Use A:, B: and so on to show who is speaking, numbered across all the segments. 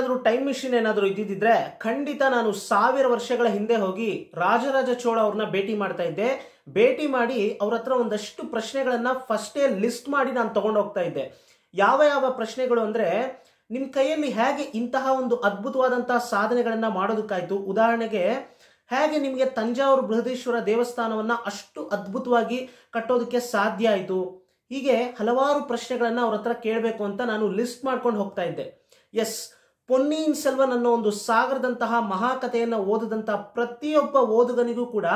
A: ಏನಾದರೂ time machine ಏನಾದರೂ ಇದ್ದಿದ್ರೆ ಖಂಡಿತ ನಾನು ಸಾವಿರ ವರ್ಷಗಳ ಹಿಂದೆ ಹೋಗಿ ರಾಜರಾಜ ಚೋಳ ಅವ್ರನ್ನ ಭೇಟಿ ಮಾಡ್ತಾ ಇದ್ದೆ. ಭೇಟಿ ಮಾಡಿ ಅವ್ರ ಹತ್ರ ಒಂದಷ್ಟು ಪ್ರಶ್ನೆಗಳನ್ನ ಫಸ್ಟೇ ಲಿಸ್ಟ್ ಮಾಡಿ ನಾನು ತಗೊಂಡು ಹೋಗ್ತಾ ಇದ್ದೆ. ಯಾವ ಯಾವ ಪ್ರಶ್ನೆಗಳು ಅಂದ್ರೆ ನಿಮ್ಮ ಕೈಯಲ್ಲಿ ಹೇಗೆ ಇಂತಹ ಒಂದು ಅದ್ಭುತವಾದಂತಹ ಸಾಧನೆಗಳನ್ನ ಮಾಡೋದಕ್ಕಾಯ್ತು? ಉದಾಹರಣೆಗೆ, ಹೇಗೆ ನಿಮಗೆ ತಂಜಾವೂರು ಬೃಹದೀಶ್ವರ ದೇವಸ್ಥಾನವನ್ನ ಅಷ್ಟು ಅದ್ಭುತವಾಗಿ ಕಟ್ಟೋದಕ್ಕೆ ಸಾಧ್ಯ ಆಯಿತು? ಹೀಗೆ ಹಲವಾರು ಪ್ರಶ್ನೆಗಳನ್ನ ಅವ್ರ ಹತ್ರ ಕೇಳಬೇಕು ಅಂತ ನಾನು ಲಿಸ್ಟ್ ಮಾಡ್ಕೊಂಡು ಹೋಗ್ತಾ ಇದ್ದೆ. ಎಸ್ ಪೊನ್ನಿಯಿನ್ ಸೆಲ್ವನ್ ಅನ್ನೋ ಒಂದು ಸಾಗರದಂತಹ ಮಹಾಕಥೆಯನ್ನು ಓದದಂತಹ ಪ್ರತಿಯೊಬ್ಬ ಓದುಗನಿಗೂ ಕೂಡ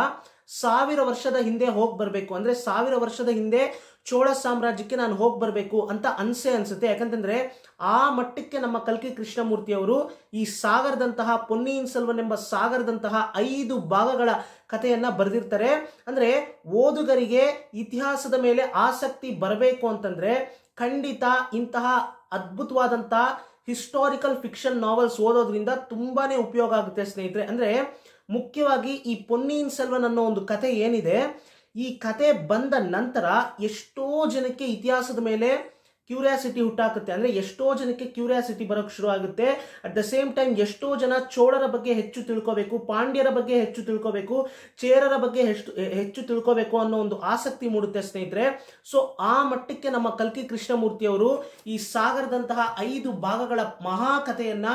A: ಸಾವಿರ ವರ್ಷದ ಹಿಂದೆ ಹೋಗಿ ಬರಬೇಕು. ಅಂದರೆ ಸಾವಿರ ವರ್ಷದ ಹಿಂದೆ ಚೋಳ ಸಾಮ್ರಾಜ್ಯಕ್ಕೆ ನಾನು ಹೋಗಿ ಬರಬೇಕು ಅಂತ ಅನ್ಸೆ ಅನ್ಸುತ್ತೆ. ಯಾಕಂತಂದರೆ ಆ ಮಟ್ಟಕ್ಕೆ ನಮ್ಮ ಕಲ್ಕಿ ಕೃಷ್ಣಮೂರ್ತಿಯವರು ಈ ಸಾಗರದಂತಹ ಪೊನ್ನಿಯಿನ್ ಸೆಲ್ವನ್ ಎಂಬ ಸಾಗರದಂತಹ ಐದು ಭಾಗಗಳ ಕಥೆಯನ್ನು ಬರೆದಿರ್ತಾರೆ. ಅಂದರೆ ಓದುಗರಿಗೆ ಇತಿಹಾಸದ ಮೇಲೆ ಆಸಕ್ತಿ ಬರಬೇಕು ಅಂತಂದರೆ ಖಂಡಿತ ಇಂತಹ ಅದ್ಭುತವಾದಂತಹ ಹಿಸ್ಟಾರಿಕಲ್ ಫಿಕ್ಷನ್ ನಾವೆಲ್ಸ್ ಓದೋದ್ರಿಂದ ತುಂಬಾ ಉಪಯೋಗ ಆಗುತ್ತೆ ಸ್ನೇಹಿತರೆ. ಅಂದರೆ ಮುಖ್ಯವಾಗಿ ಈ ಪೊನ್ನಿಯಿನ್ ಸೆಲ್ವನ್ ಅನ್ನೋ ಒಂದು ಕತೆ ಏನಿದೆ, ಈ ಕತೆ ಬಂದ ನಂತರ ಎಷ್ಟೋ ಜನಕ್ಕೆ ಇತಿಹಾಸದ ಮೇಲೆ ಕ್ಯೂರಿಯಾಸಿಟಿ ಹುಟ್ಟಾಕುತ್ತೆ. ಅಂದ್ರೆ ಎಷ್ಟೋ ಜನಕ್ಕೆ ಕ್ಯೂರಿಯಾಸಿಟಿ ಬರೋಕ್ಕೆ ಶುರು ಆಗುತ್ತೆ. ಅಟ್ ದ ಸೇಮ್ ಟೈಮ್ ಎಷ್ಟೋ ಜನ ಚೋಳರ ಬಗ್ಗೆ ಹೆಚ್ಚು ತಿಳ್ಕೋಬೇಕು, ಪಾಂಡ್ಯರ ಬಗ್ಗೆ ಹೆಚ್ಚು ತಿಳ್ಕೋಬೇಕು, ಚೇರರ ಬಗ್ಗೆ ಹೆಚ್ಚು ಹೆಚ್ಚು ತಿಳ್ಕೋಬೇಕು ಅನ್ನೋ ಒಂದು ಆಸಕ್ತಿ ಮೂಡುತ್ತೆ ಸ್ನೇಹಿತರೆ. ಸೊ ಆ ಮಟ್ಟಕ್ಕೆ ನಮ್ಮ ಕಲ್ಕಿ ಕೃಷ್ಣಮೂರ್ತಿ ಅವರು ಈ ಸಾಗರದಂತಹ ಐದು ಭಾಗಗಳ ಮಹಾಕಥೆಯನ್ನ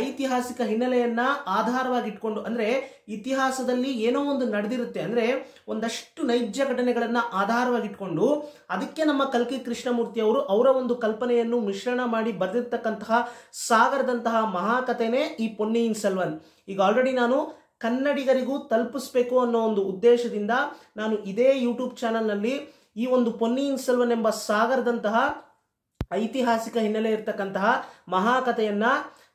A: ಐತಿಹಾಸಿಕ ಹಿನ್ನೆಲೆಯನ್ನ ಆಧಾರವಾಗಿ ಇಟ್ಕೊಂಡು, ಅಂದ್ರೆ ಇತಿಹಾಸದಲ್ಲಿ ಏನೋ ಒಂದು ನಡೆದಿರುತ್ತೆ ಅಂದ್ರೆ ಒಂದಷ್ಟು ನೈಜ ಘಟನೆಗಳನ್ನ ಆಧಾರವಾಗಿ ಇಟ್ಕೊಂಡು, ಅದಕ್ಕೆ ನಮ್ಮ ಕಲ್ಕಿ ಕೃಷ್ಣಮೂರ್ತಿ ಅವರು ಅವರ ಒಂದು ಕಲ್ಪನೆಯನ್ನು ಮಿಶ್ರಣ ಮಾಡಿ ಬರೆದಿರ್ತಕ್ಕಂತಹ ಸಾಗರದಂತಹ ಮಹಾಕಥೆನೇ ಈ ಪೊನ್ನಿಯಿನ್ ಸೆಲ್ವನ್. ಈಗ ಆಲ್ರೆಡಿ ನಾನು ಕನ್ನಡಿಗರಿಗೂ ತಲುಪಿಸ್ಬೇಕು ಅನ್ನೋ ಒಂದು ಉದ್ದೇಶದಿಂದ ನಾನು ಇದೇ ಯೂಟ್ಯೂಬ್ ಚಾನಲ್ನಲ್ಲಿ ಈ ಒಂದು ಪೊನ್ನಿಯಿನ್ ಸೆಲ್ವನ್ ಎಂಬ ಸಾಗರದಂತಹ ಐತಿಹಾಸಿಕ ಹಿನ್ನೆಲೆ ಇರತಕ್ಕಂತಹ ಮಹಾಕಥೆಯನ್ನ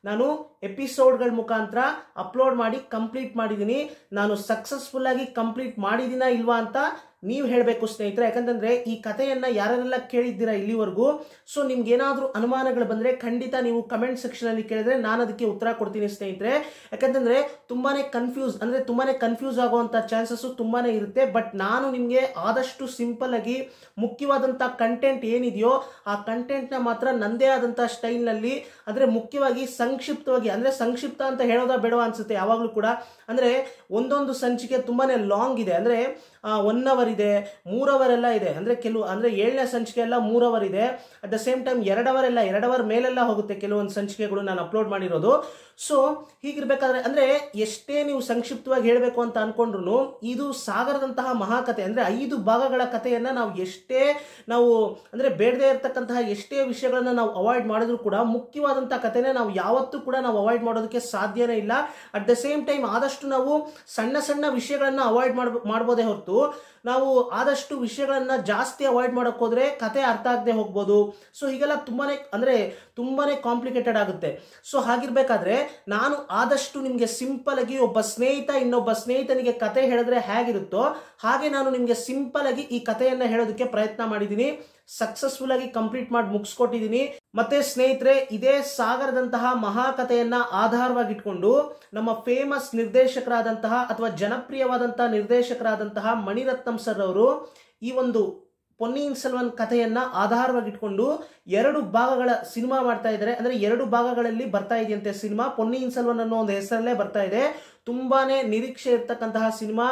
A: ನಾನು ಎಪಿಸೋಡ್ಗಳ ಮುಖಾಂತರ ಅಪ್ಲೋಡ್ ಮಾಡಿ ಕಂಪ್ಲೀಟ್ ಮಾಡಿದ್ದೀನಿ. ನಾನು ಸಕ್ಸಸ್ಫುಲ್ ಆಗಿ ಕಂಪ್ಲೀಟ್ ಮಾಡಿದ್ದೀನಾ ಇಲ್ವಾ ಅಂತ ನೀವು ಹೇಳಬೇಕು ಸ್ನೇಹಿತರೆ. ಯಾಕಂತಂದ್ರೆ ಈ ಕಥೆಯನ್ನ ಯಾರನ್ನೆಲ್ಲ ಕೇಳಿದ್ದೀರಾ ಇಲ್ಲಿವರೆಗೂ? ಸೊ ನಿಮ್ಗೆ ಏನಾದರೂ ಅನುಮಾನಗಳು ಬಂದ್ರೆ ಖಂಡಿತ ನೀವು ಕಮೆಂಟ್ ಸೆಕ್ಷನ್ ಅಲ್ಲಿ ಕೇಳಿದ್ರೆ ನಾನು ಅದಕ್ಕೆ ಉತ್ತರ ಕೊಡ್ತೀನಿ ಸ್ನೇಹಿತರೆ. ಯಾಕಂತಂದ್ರೆ ತುಂಬಾನೇ ಕನ್ಫ್ಯೂಸ್ ಅಂದ್ರೆ ತುಂಬಾನೇ ಕನ್ಫ್ಯೂಸ್ ಆಗುವಂತ ಚಾನ್ಸಸ್ ತುಂಬಾನೇ ಇರುತ್ತೆ. ಬಟ್ ನಾನು ನಿಮಗೆ ಆದಷ್ಟು ಸಿಂಪಲ್ ಆಗಿ ಮುಖ್ಯವಾದಂತ ಕಂಟೆಂಟ್ ಏನಿದೆಯೋ ಆ ಕಂಟೆಂಟ್ನ ಮಾತ್ರ ನಂದೇ ಆದಂತ ಸ್ಟೈಲ್ನಲ್ಲಿ ಅಂದ್ರೆ ಮುಖ್ಯವಾಗಿ ಸಂಕ್ಷಿಪ್ತವಾಗಿ ಅಂದ್ರೆ ಸಂಕ್ಷಿಪ್ತ ಅಂತ ಹೇಳೋದಾ ಬೇಡವಾ ಅನಿಸುತ್ತೆ, ಯಾವಾಗಲೂ ಕೂಡ. ಅಂದರೆ ಒಂದೊಂದು ಸಂಚಿಕೆ ತುಂಬಾ ಲಾಂಗ್ ಇದೆ. ಅಂದರೆ ಒನ್ ಅವರ್ ಇದೆ ಮೂರ್ ಅವರ್ ಎಲ್ಲ ಇದೆ. ಅಂದರೆ ಕೆಲವು, ಅಂದರೆ ಏಳನೇ ಸಂಚಿಕೆ ಎಲ್ಲ ಮೂರ್ ಅವರ್ ಇದೆ. ಅಟ್ ದ ಸೇಮ್ ಟೈಮ್ ಎರಡು ಅವರ್ ಎಲ್ಲ ಎರಡು ಅವರ್ ಮೇಲೆಲ್ಲ ಹೋಗುತ್ತೆ ಕೆಲವೊಂದು ಸಂಚಿಕೆಗಳು ನಾನು ಅಪ್ಲೋಡ್ ಮಾಡಿರೋದು. ಸೊ ಹೀಗಿರ್ಬೇಕಾದ್ರೆ, ಅಂದರೆ ಎಷ್ಟೇ ನೀವು ಸಂಕ್ಷಿಪ್ತವಾಗಿ ಹೇಳಬೇಕು ಅಂತ ಅಂದ್ಕೊಂಡ್ರು ಇದು ಸಾಗರದಂತಹ ಮಹಾಕಥೆ ಅಂದರೆ ಐದು ಭಾಗಗಳ ಕಥೆಯನ್ನು ನಾವು ಎಷ್ಟೇ ನಾವು, ಅಂದರೆ ಬೇಡದೇ ಇರತಕ್ಕಂತಹ ಎಷ್ಟೇ ವಿಷಯಗಳನ್ನು ನಾವು ಅವಾಯ್ಡ್ ಮಾಡಿದ್ರು ಕೂಡ ಮುಖ್ಯವಾದಂಥ ಕಥೆನೇ ನಾವು ಯಾವತ್ತೂ ಕೂಡ ನಾವು ಅವಾಯ್ಡ್ ಮಾಡೋದಕ್ಕೆ ಸಾಧ್ಯನೇ ಇಲ್ಲ. ಅಟ್ ದ ಸೇಮ್ ಟೈಮ್ ಆದಷ್ಟು ನಾವು ಸಣ್ಣ ಸಣ್ಣ ವಿಷಯಗಳನ್ನು ಅವಾಯ್ಡ್ ಮಾಡ್ ಮಾಡ್ಬೋದೇ ಹೊರತು, ನಾವು ಆದಷ್ಟು ವಿಷಯಗಳನ್ನು ಜಾಸ್ತಿ ಅವಾಯ್ಡ್ ಮಾಡಕ್ ಹೋದ್ರೆ ಕತೆ ಅರ್ಥ ಆಗದೆ ಹೋಗ್ಬೋದು. ಸೊ ಹೀಗೆಲ್ಲ ತುಂಬಾನೇ, ಅಂದ್ರೆ ತುಂಬಾನೇ ಕಾಂಪ್ಲಿಕೇಟೆಡ್ ಆಗುತ್ತೆ. ಸೊ ಹಾಗಿರ್ಬೇಕಾದ್ರೆ ನಾನು ಆದಷ್ಟು ನಿಮಗೆ ಸಿಂಪಲ್ ಆಗಿ ಒಬ್ಬ ಸ್ನೇಹಿತ, ಇನ್ನೊಬ್ಬ ಸ್ನೇಹಿತನಿಗೆ ಕತೆ ಹೇಳಿದ್ರೆ ಹೇಗಿರುತ್ತೋ ಹಾಗೆ ನಾನು ನಿಮಗೆ ಸಿಂಪಲ್ ಆಗಿ ಈ ಕಥೆಯನ್ನು ಹೇಳೋದಕ್ಕೆ ಪ್ರಯತ್ನ ಮಾಡಿದ್ದೀನಿ. ಸಕ್ಸಸ್ಫುಲ್ ಆಗಿ ಕಂಪ್ಲೀಟ್ ಮಾಡಿ ಮುಗಿಸ್ಕೊಟ್ಟಿದ್ದೀನಿ ಮತ್ತೆ ಸ್ನೇಹಿತರೆ, ಇದೇ ಸಾಗರದಂತಹ ಮಹಾಕಥೆಯನ್ನ ಆಧಾರವಾಗಿಟ್ಕೊಂಡು ನಮ್ಮ ಫೇಮಸ್ ನಿರ್ದೇಶಕರಾದಂತಹ ಅಥವಾ ಜನಪ್ರಿಯವಾದಂತಹ ನಿರ್ದೇಶಕರಾದಂತಹ ಮಣಿರತ್ನಂ ಸರ್ ಅವರು ಈ ಒಂದು ಪೊನ್ನಿಯಿನ್ ಸೆಲ್ವನ್ ಕಥೆಯನ್ನ ಆಧಾರವಾಗಿಟ್ಕೊಂಡು ಎರಡು ಭಾಗಗಳ ಸಿನಿಮಾ ಮಾಡ್ತಾ ಇದ್ದಾರೆ. ಅಂದ್ರೆ ಎರಡು ಭಾಗಗಳಲ್ಲಿ ಬರ್ತಾ ಇದೆಯಂತೆ ಸಿನಿಮಾ. ಪೊನ್ನಿಯಿನ್ ಸೆಲ್ವನ್ ಅನ್ನೋ ಒಂದು ಹೆಸರಲ್ಲೇ ಬರ್ತಾ ಇದೆ. ತುಂಬಾನೇ ನಿರೀಕ್ಷೆ ಇರ್ತಕ್ಕಂತಹ ಸಿನಿಮಾ.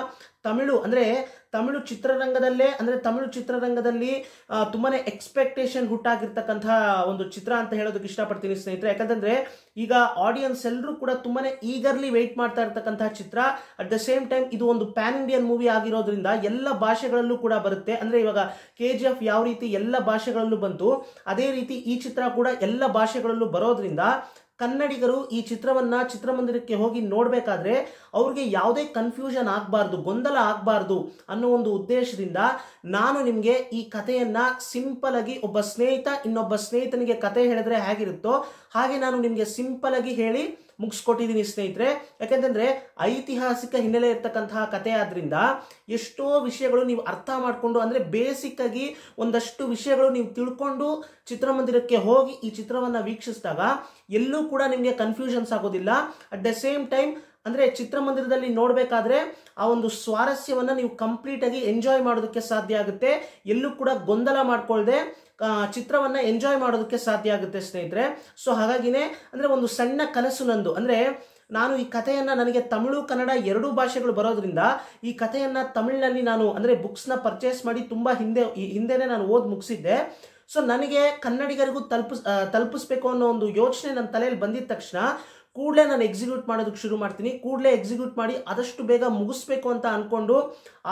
A: ತಮಿಳು ಅಂದ್ರೆ ತಮಿಳು ಚಿತ್ರರಂಗದಲ್ಲೇ, ಅಂದ್ರೆ ತಮಿಳು ಚಿತ್ರರಂಗದಲ್ಲಿ ತುಂಬಾನೇ ಎಕ್ಸ್ಪೆಕ್ಟೇಷನ್ ಹುಟ್ಟಾಗಿರ್ತಕ್ಕಂತಹ ಒಂದು ಚಿತ್ರ ಅಂತ ಹೇಳೋದಕ್ಕೆ ಇಷ್ಟಪಡ್ತೀನಿ ಸ್ನೇಹಿತರೆ. ಯಾಕಂತಂದ್ರೆ ಈಗ ಆಡಿಯನ್ಸ್ ಎಲ್ಲರೂ ಕೂಡ ತುಂಬಾನೇ ಈಗರ್ಲಿ ವೆಯ್ಟ್ ಮಾಡ್ತಾ ಇರ್ತಕ್ಕಂತಹ ಚಿತ್ರ. ಅಟ್ ದ ಸೇಮ್ ಟೈಮ್ ಇದು ಒಂದು ಪ್ಯಾನ್ ಇಂಡಿಯನ್ ಮೂವಿ ಆಗಿರೋದ್ರಿಂದ ಎಲ್ಲ ಭಾಷೆಗಳಲ್ಲೂ ಕೂಡ ಬರುತ್ತೆ. ಅಂದ್ರೆ ಇವಾಗ ಕೆ ಜಿ ಎಫ್ ಯಾವ ರೀತಿ ಎಲ್ಲ ಭಾಷೆಗಳಲ್ಲೂ ಬಂತು, ಅದೇ ರೀತಿ ಈ ಚಿತ್ರ ಕೂಡ ಎಲ್ಲ ಭಾಷೆಗಳಲ್ಲೂ ಬರೋದ್ರಿಂದ ಕನ್ನಡಿಗರು ಈ ಚಿತ್ರವನ್ನ ಚಿತ್ರಮಂದಿರಕ್ಕೆ ಹೋಗಿ ನೋಡಬೇಕಾದ್ರೆ ಅವ್ರಿಗೆ ಯಾವುದೇ ಕನ್ಫ್ಯೂಷನ್ ಆಗಬಾರ್ದು, ಗೊಂದಲ ಆಗಬಾರ್ದು ಅನ್ನೋ ಒಂದು ಉದ್ದೇಶದಿಂದ ನಾನು ನಿಮಗೆ ಈ ಕಥೆಯನ್ನು ಸಿಂಪಲ್ ಆಗಿ ಒಬ್ಬ ಸ್ನೇಹಿತ ಇನ್ನೊಬ್ಬ ಸ್ನೇಹಿತನಿಗೆ ಕತೆ ಹೇಳಿದ್ರೆ ಹೇಗಿರುತ್ತೋ ಹಾಗೆ ನಾನು ನಿಮಗೆ ಸಿಂಪಲ್ ಆಗಿ ಹೇಳಿ ಮುಗಿಸ್ಕೊಟ್ಟಿದ್ದೀನಿ ಸ್ನೇಹಿತರೆ. ಯಾಕೆಂತಂದರೆ ಐತಿಹಾಸಿಕ ಹಿನ್ನೆಲೆ ಇರ್ತಕ್ಕಂತಹ ಕಥೆ ಆದ್ದರಿಂದ ಎಷ್ಟೋ ವಿಷಯಗಳು ನೀವು ಅರ್ಥ ಮಾಡಿಕೊಂಡು ಅಂದರೆ ಬೇಸಿಕ್ಕಾಗಿ ಒಂದಷ್ಟು ವಿಷಯಗಳು ನೀವು ತಿಳ್ಕೊಂಡು ಚಿತ್ರಮಂದಿರಕ್ಕೆ ಹೋಗಿ ಈ ಚಿತ್ರವನ್ನು ವೀಕ್ಷಿಸಿದಾಗ ಎಲ್ಲೂ ಕೂಡ ನಿಮಗೆ ಕನ್ಫ್ಯೂಷನ್ಸ್ ಆಗೋದಿಲ್ಲ. ಅಟ್ ದ ಸೇಮ್ ಟೈಮ್ ಅಂದರೆ ಚಿತ್ರಮಂದಿರದಲ್ಲಿ ನೋಡಬೇಕಾದ್ರೆ ಆ ಒಂದು ಸ್ವಾರಸ್ಯವನ್ನು ನೀವು ಕಂಪ್ಲೀಟಾಗಿ ಎಂಜಾಯ್ ಮಾಡೋದಕ್ಕೆ ಸಾಧ್ಯ ಆಗುತ್ತೆ. ಎಲ್ಲೂ ಕೂಡ ಗೊಂದಲ ಮಾಡ್ಕೊಳ್ದೆ ಆ, ಚಿತ್ರವನ್ನ ಎಂಜಾಯ್ ಮಾಡೋದಕ್ಕೆ ಸಾಧ್ಯ ಆಗುತ್ತೆ ಸ್ನೇಹಿತರೆ. ಸೊ ಹಾಗಾಗಿನೇ ಅಂದ್ರೆ ಒಂದು ಸಣ್ಣ ಕನಸು ನಂದು. ಅಂದ್ರೆ ನಾನು ಈ ಕಥೆಯನ್ನ ನನಗೆ ತಮಿಳು, ಕನ್ನಡ ಎರಡೂ ಭಾಷೆಗಳು ಬರೋದ್ರಿಂದ ಈ ಕಥೆಯನ್ನ ತಮಿಳಿನಲ್ಲಿ ನಾನು ಅಂದ್ರೆ ಬುಕ್ಸ್ನ ಪರ್ಚೇಸ್ ಮಾಡಿ ತುಂಬಾ ಹಿಂದೆ ಹಿಂದೆನೆ ನಾನು ಓದ್ ಮುಗಿಸಿದ್ದೆ. ಸೊ ನನಗೆ ಕನ್ನಡಿಗರಿಗೂ ತಲುಪಿಸ್ ತಲುಪಿಸ್ಬೇಕು ಅನ್ನೋ ಒಂದು ಯೋಚನೆ ನನ್ನ ತಲೆಯಲ್ಲಿ ಬಂದಿದ್ದ ತಕ್ಷಣ ಕೂಡಲೇ ನಾನು ಎಕ್ಸಿಕ್ಯೂಟ್ ಮಾಡೋದಕ್ಕೆ ಶುರು ಮಾಡ್ತೀನಿ. ಕೂಡಲೇ ಎಕ್ಸಿಕ್ಯೂಟ್ ಮಾಡಿ ಆದಷ್ಟು ಬೇಗ ಮುಗಿಸ್ಬೇಕು ಅಂತ ಅಂದ್ಕೊಂಡು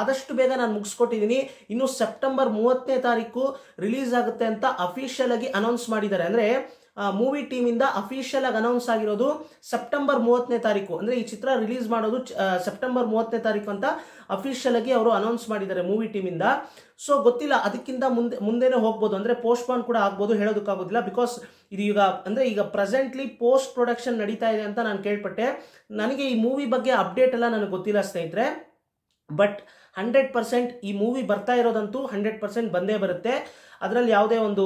A: ಆದಷ್ಟು ಬೇಗ ನಾನು ಮುಗಿಸ್ಕೊಟ್ಟಿದ್ದೀನಿ ಇನ್ನು ಸೆಪ್ಟೆಂಬರ್ ಮೂವತ್ತನೇ ತಾರೀಕು ರಿಲೀಸ್ ಆಗುತ್ತೆ ಅಂತ ಅಫಿಷಿಯಲ್ ಆಗಿ ಅನೌನ್ಸ್ ಮಾಡಿದ್ದಾರೆ. ಅಂದ್ರೆ ಮೂವಿ ಟೀಮಿಂದ ಅಫಿಷಿಯಲ್ ಆಗಿ ಅನೌನ್ಸ್ ಆಗಿರೋದು ಸೆಪ್ಟೆಂಬರ್ ಮೂವತ್ತನೇ ತಾರೀಕು. ಅಂದ್ರೆ ಈ ಚಿತ್ರ ರಿಲೀಸ್ ಮಾಡೋದು ಸೆಪ್ಟೆಂಬರ್ ಮೂವತ್ತನೇ ತಾರೀಕು ಅಂತ ಅಫಿಷಿಯಲ್ ಆಗಿ ಅವರು ಅನೌನ್ಸ್ ಮಾಡಿದ್ದಾರೆ ಮೂವಿ ಟೀಮಿಂದ ಸೊ ಗೊತ್ತಿಲ್ಲ, ಅದಕ್ಕಿಂತ ಮುಂದೆ, ಮುಂದೆನೇ ಹೋಗ್ಬೋದು. ಅಂದ್ರೆ ಪೋಸ್ಟ್ಪಾನ್ ಕೂಡ ಆಗ್ಬೋದು, ಹೇಳೋದಕ್ಕಾಗೋದಿಲ್ಲ. ಬಿಕಾಸ್ ಇದು ಈಗ, ಅಂದ್ರೆ ಈಗ ಪ್ರೆಸೆಂಟ್ಲಿ ಪೋಸ್ಟ್ ಪ್ರೊಡಕ್ಷನ್ ನಡೀತಾ ಇದೆ ಅಂತ ನಾನು ಕೇಳ್ಪಟ್ಟೆ. ನನಗೆ ಈ ಮೂವಿ ಬಗ್ಗೆ ಅಪ್ಡೇಟ್ ಎಲ್ಲ ನನಗೆ ಗೊತ್ತಿಲ್ಲ ಸ್ನೇಹಿತರೆ. ಬಟ್ ಹಂಡ್ರೆಡ್ ಪರ್ಸೆಂಟ್ ಈ ಮೂವಿ ಬರ್ತಾ ಇರೋದಂತೂ ಹಂಡ್ರೆಡ್ ಪರ್ಸೆಂಟ್ ಬಂದೇ ಬರುತ್ತೆ. ಅದರಲ್ಲಿ ಯಾವುದೇ ಒಂದು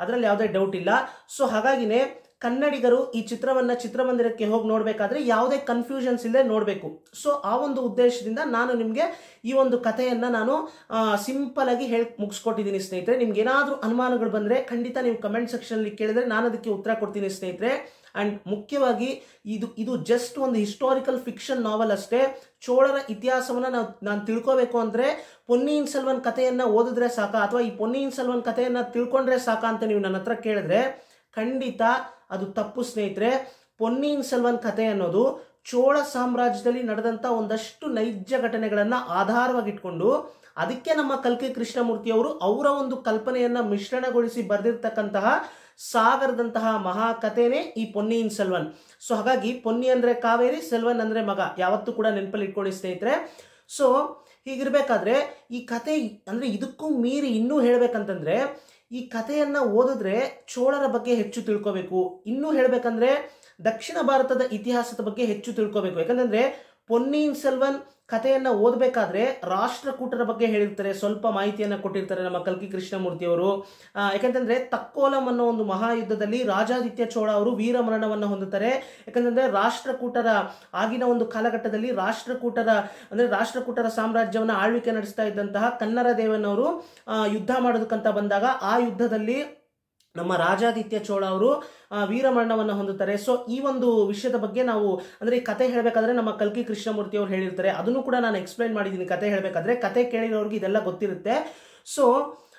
A: ಅದರಲ್ಲಿ ಯಾವುದೇ ಡೌಟ್ ಇಲ್ಲ. ಸೊ ಹಾಗಾಗಿನೇ ಕನ್ನಡಿಗರು ಈ ಚಿತ್ರವನ್ನ ಚಿತ್ರಮಂದಿರಕ್ಕೆ ಹೋಗಿ ನೋಡಬೇಕಾದ್ರೆ ಯಾವುದೇ ಕನ್ಫ್ಯೂಷನ್ಸ್ ಇಲ್ಲದೆ ನೋಡಬೇಕು. ಸೊ ಆ ಒಂದು ಉದ್ದೇಶದಿಂದ ನಾನು ನಿಮಗೆ ಈ ಒಂದು ಕಥೆಯನ್ನು ನಾನು ಸಿಂಪಲ್ ಆಗಿ ಹೇಳಿ ಮುಗಿಸ್ಕೊಟ್ಟಿದ್ದೀನಿ ಸ್ನೇಹಿತರೆ. ನಿಮ್ಗೆ ಏನಾದರೂ ಅನುಮಾನಗಳು ಬಂದರೆ ಖಂಡಿತ ನೀವು ಕಮೆಂಟ್ ಸೆಕ್ಷನಲ್ಲಿ ಕೇಳಿದ್ರೆ ನಾನು ಅದಕ್ಕೆ ಉತ್ತರ ಕೊಡ್ತೀನಿ ಸ್ನೇಹಿತರೆ. ಆ್ಯಂಡ್ ಮುಖ್ಯವಾಗಿ ಇದು ಇದು ಜಸ್ಟ್ ಒಂದು ಹಿಸ್ಟಾರಿಕಲ್ ಫಿಕ್ಷನ್ ನಾವೆಲ್ ಅಷ್ಟೇ. ಚೋಳರ ಇತಿಹಾಸವನ್ನು ನಾವು, ನಾನು ತಿಳ್ಕೋಬೇಕು ಅಂದರೆ ಪೊನ್ನಿಯಿನ್ ಸೆಲ್ವನ್ ಕಥೆಯನ್ನು ಓದಿದ್ರೆ ಸಾಕ? ಅಥವಾ ಈ ಪೊನ್ನಿಯಿನ್ ಸೆಲ್ವನ್ ಕಥೆಯನ್ನು ತಿಳ್ಕೊಂಡ್ರೆ ಸಾಕ ಅಂತ ನೀವು ನನ್ನ ಹತ್ರ ಕೇಳಿದ್ರೆ ಖಂಡಿತ ಅದು ತಪ್ಪು ಸ್ನೇಹಿತರೆ ಪೊನ್ನಿಯಿನ್ ಸೆಲ್ವನ್ ಕಥೆ ಅನ್ನೋದು ಚೋಳ ಸಾಮ್ರಾಜ್ಯದಲ್ಲಿ ನಡೆದಂಥ ಒಂದಷ್ಟು ನೈಜ ಘಟನೆಗಳನ್ನು ಆಧಾರವಾಗಿಟ್ಕೊಂಡು ಅದಕ್ಕೆ ನಮ್ಮ ಕಲ್ಕಿ ಕೃಷ್ಣಮೂರ್ತಿಯವರು ಅವರ ಒಂದು ಕಲ್ಪನೆಯನ್ನು ಮಿಶ್ರಣಗೊಳಿಸಿ ಬರೆದಿರ್ತಕ್ಕಂತಹ ಸಾಗರದಂತಹ ಮಹಾಕಥೆನೇ ಈ ಪೊನ್ನಿಯಿನ್ ಸೆಲ್ವನ್. ಸೊ ಹಾಗಾಗಿ ಪೊನ್ನಿ ಅಂದರೆ ಕಾವೇರಿ, ಸೆಲ್ವನ್ ಅಂದರೆ ಮಗ. ಯಾವತ್ತೂ ಕೂಡ ನೆನಪಲ್ಲಿ ಇಟ್ಕೊಳ್ಳಿ ಸ್ನೇಹಿತರೆ. ಸೊ ಹೀಗಿರಬೇಕಾದ್ರೆ ಈ ಕತೆ ಅಂದರೆ ಇದಕ್ಕೂ ಮೀರಿ ಇನ್ನೂ ಹೇಳ್ಬೇಕಂತಂದ್ರೆ ಈ ಕಥೆಯನ್ನ ಓದಿದ್ರೆ ಚೋಳರ ಬಗ್ಗೆ ಹೆಚ್ಚು ತಿಳ್ಕೋಬೇಕು. ಇನ್ನೂ ಹೇಳಬೇಕಂದ್ರೆ ದಕ್ಷಿಣ ಭಾರತದ ಇತಿಹಾಸದ ಬಗ್ಗೆ ಹೆಚ್ಚು ತಿಳ್ಕೋಬೇಕು. ಯಾಕಂತಂದ್ರೆ ಪೊನ್ನಿಯಿನ್ ಸೆಲ್ವನ್ ಕಥೆಯನ್ನ ಓದಬೇಕಾದ್ರೆ ರಾಷ್ಟ್ರಕೂಟರ ಬಗ್ಗೆ ಹೇಳಿರ್ತಾರೆ, ಸ್ವಲ್ಪ ಮಾಹಿತಿಯನ್ನ ಕೊಟ್ಟಿರ್ತಾರೆ ನಮ್ಮ ಕಲ್ಕಿ ಕೃಷ್ಣಮೂರ್ತಿಯವರು ಯಾಕಂತಂದರೆ ತಕ್ಕೋಲಂ ಅನ್ನೋ ಒಂದು ಮಹಾಯುದ್ಧದಲ್ಲಿ ರಾಜಾದಿತ್ಯ ಚೋಳ ಅವರು ವೀರಮರಣವನ್ನು ಹೊಂದುತ್ತಾರೆ. ಯಾಕಂತಂದ್ರೆ ರಾಷ್ಟ್ರಕೂಟರ ಆಗಿನ ಒಂದು ಕಾಲಘಟ್ಟದಲ್ಲಿ ರಾಷ್ಟ್ರಕೂಟರ, ಅಂದ್ರೆ ರಾಷ್ಟ್ರಕೂಟರ ಸಾಮ್ರಾಜ್ಯವನ್ನ ಆಳ್ವಿಕೆ ನಡೆಸ್ತಾ ಇದ್ದಂತಹ ಕನ್ನರ ದೇವನವರು ಯುದ್ಧ ಮಾಡೋದಕ್ಕಂತ ಬಂದಾಗ ಆ ಯುದ್ಧದಲ್ಲಿ ನಮ್ಮ ರಾಜಾದಿತ್ಯ ಚೋಳ ಅವರು ವೀರಮರಣವನ್ನು ಹೊಂದುತ್ತಾರೆ. ಸೊ ಈ ಒಂದು ವಿಷಯದ ಬಗ್ಗೆ ನಾವು, ಅಂದರೆ ಈ ಕತೆ ಹೇಳಬೇಕಾದ್ರೆ ನಮ್ಮ ಕಲ್ಕಿ ಕೃಷ್ಣಮೂರ್ತಿ ಅವರು ಹೇಳಿರ್ತಾರೆ. ಅದನ್ನು ಕೂಡ ನಾನು ಎಕ್ಸ್ಪ್ಲೈನ್ ಮಾಡಿದ್ದೀನಿ ಕತೆ ಹೇಳಬೇಕಾದ್ರೆ. ಕತೆ ಕೇಳಿರೋರಿಗೆ ಇದೆಲ್ಲ ಗೊತ್ತಿರುತ್ತೆ. ಸೊ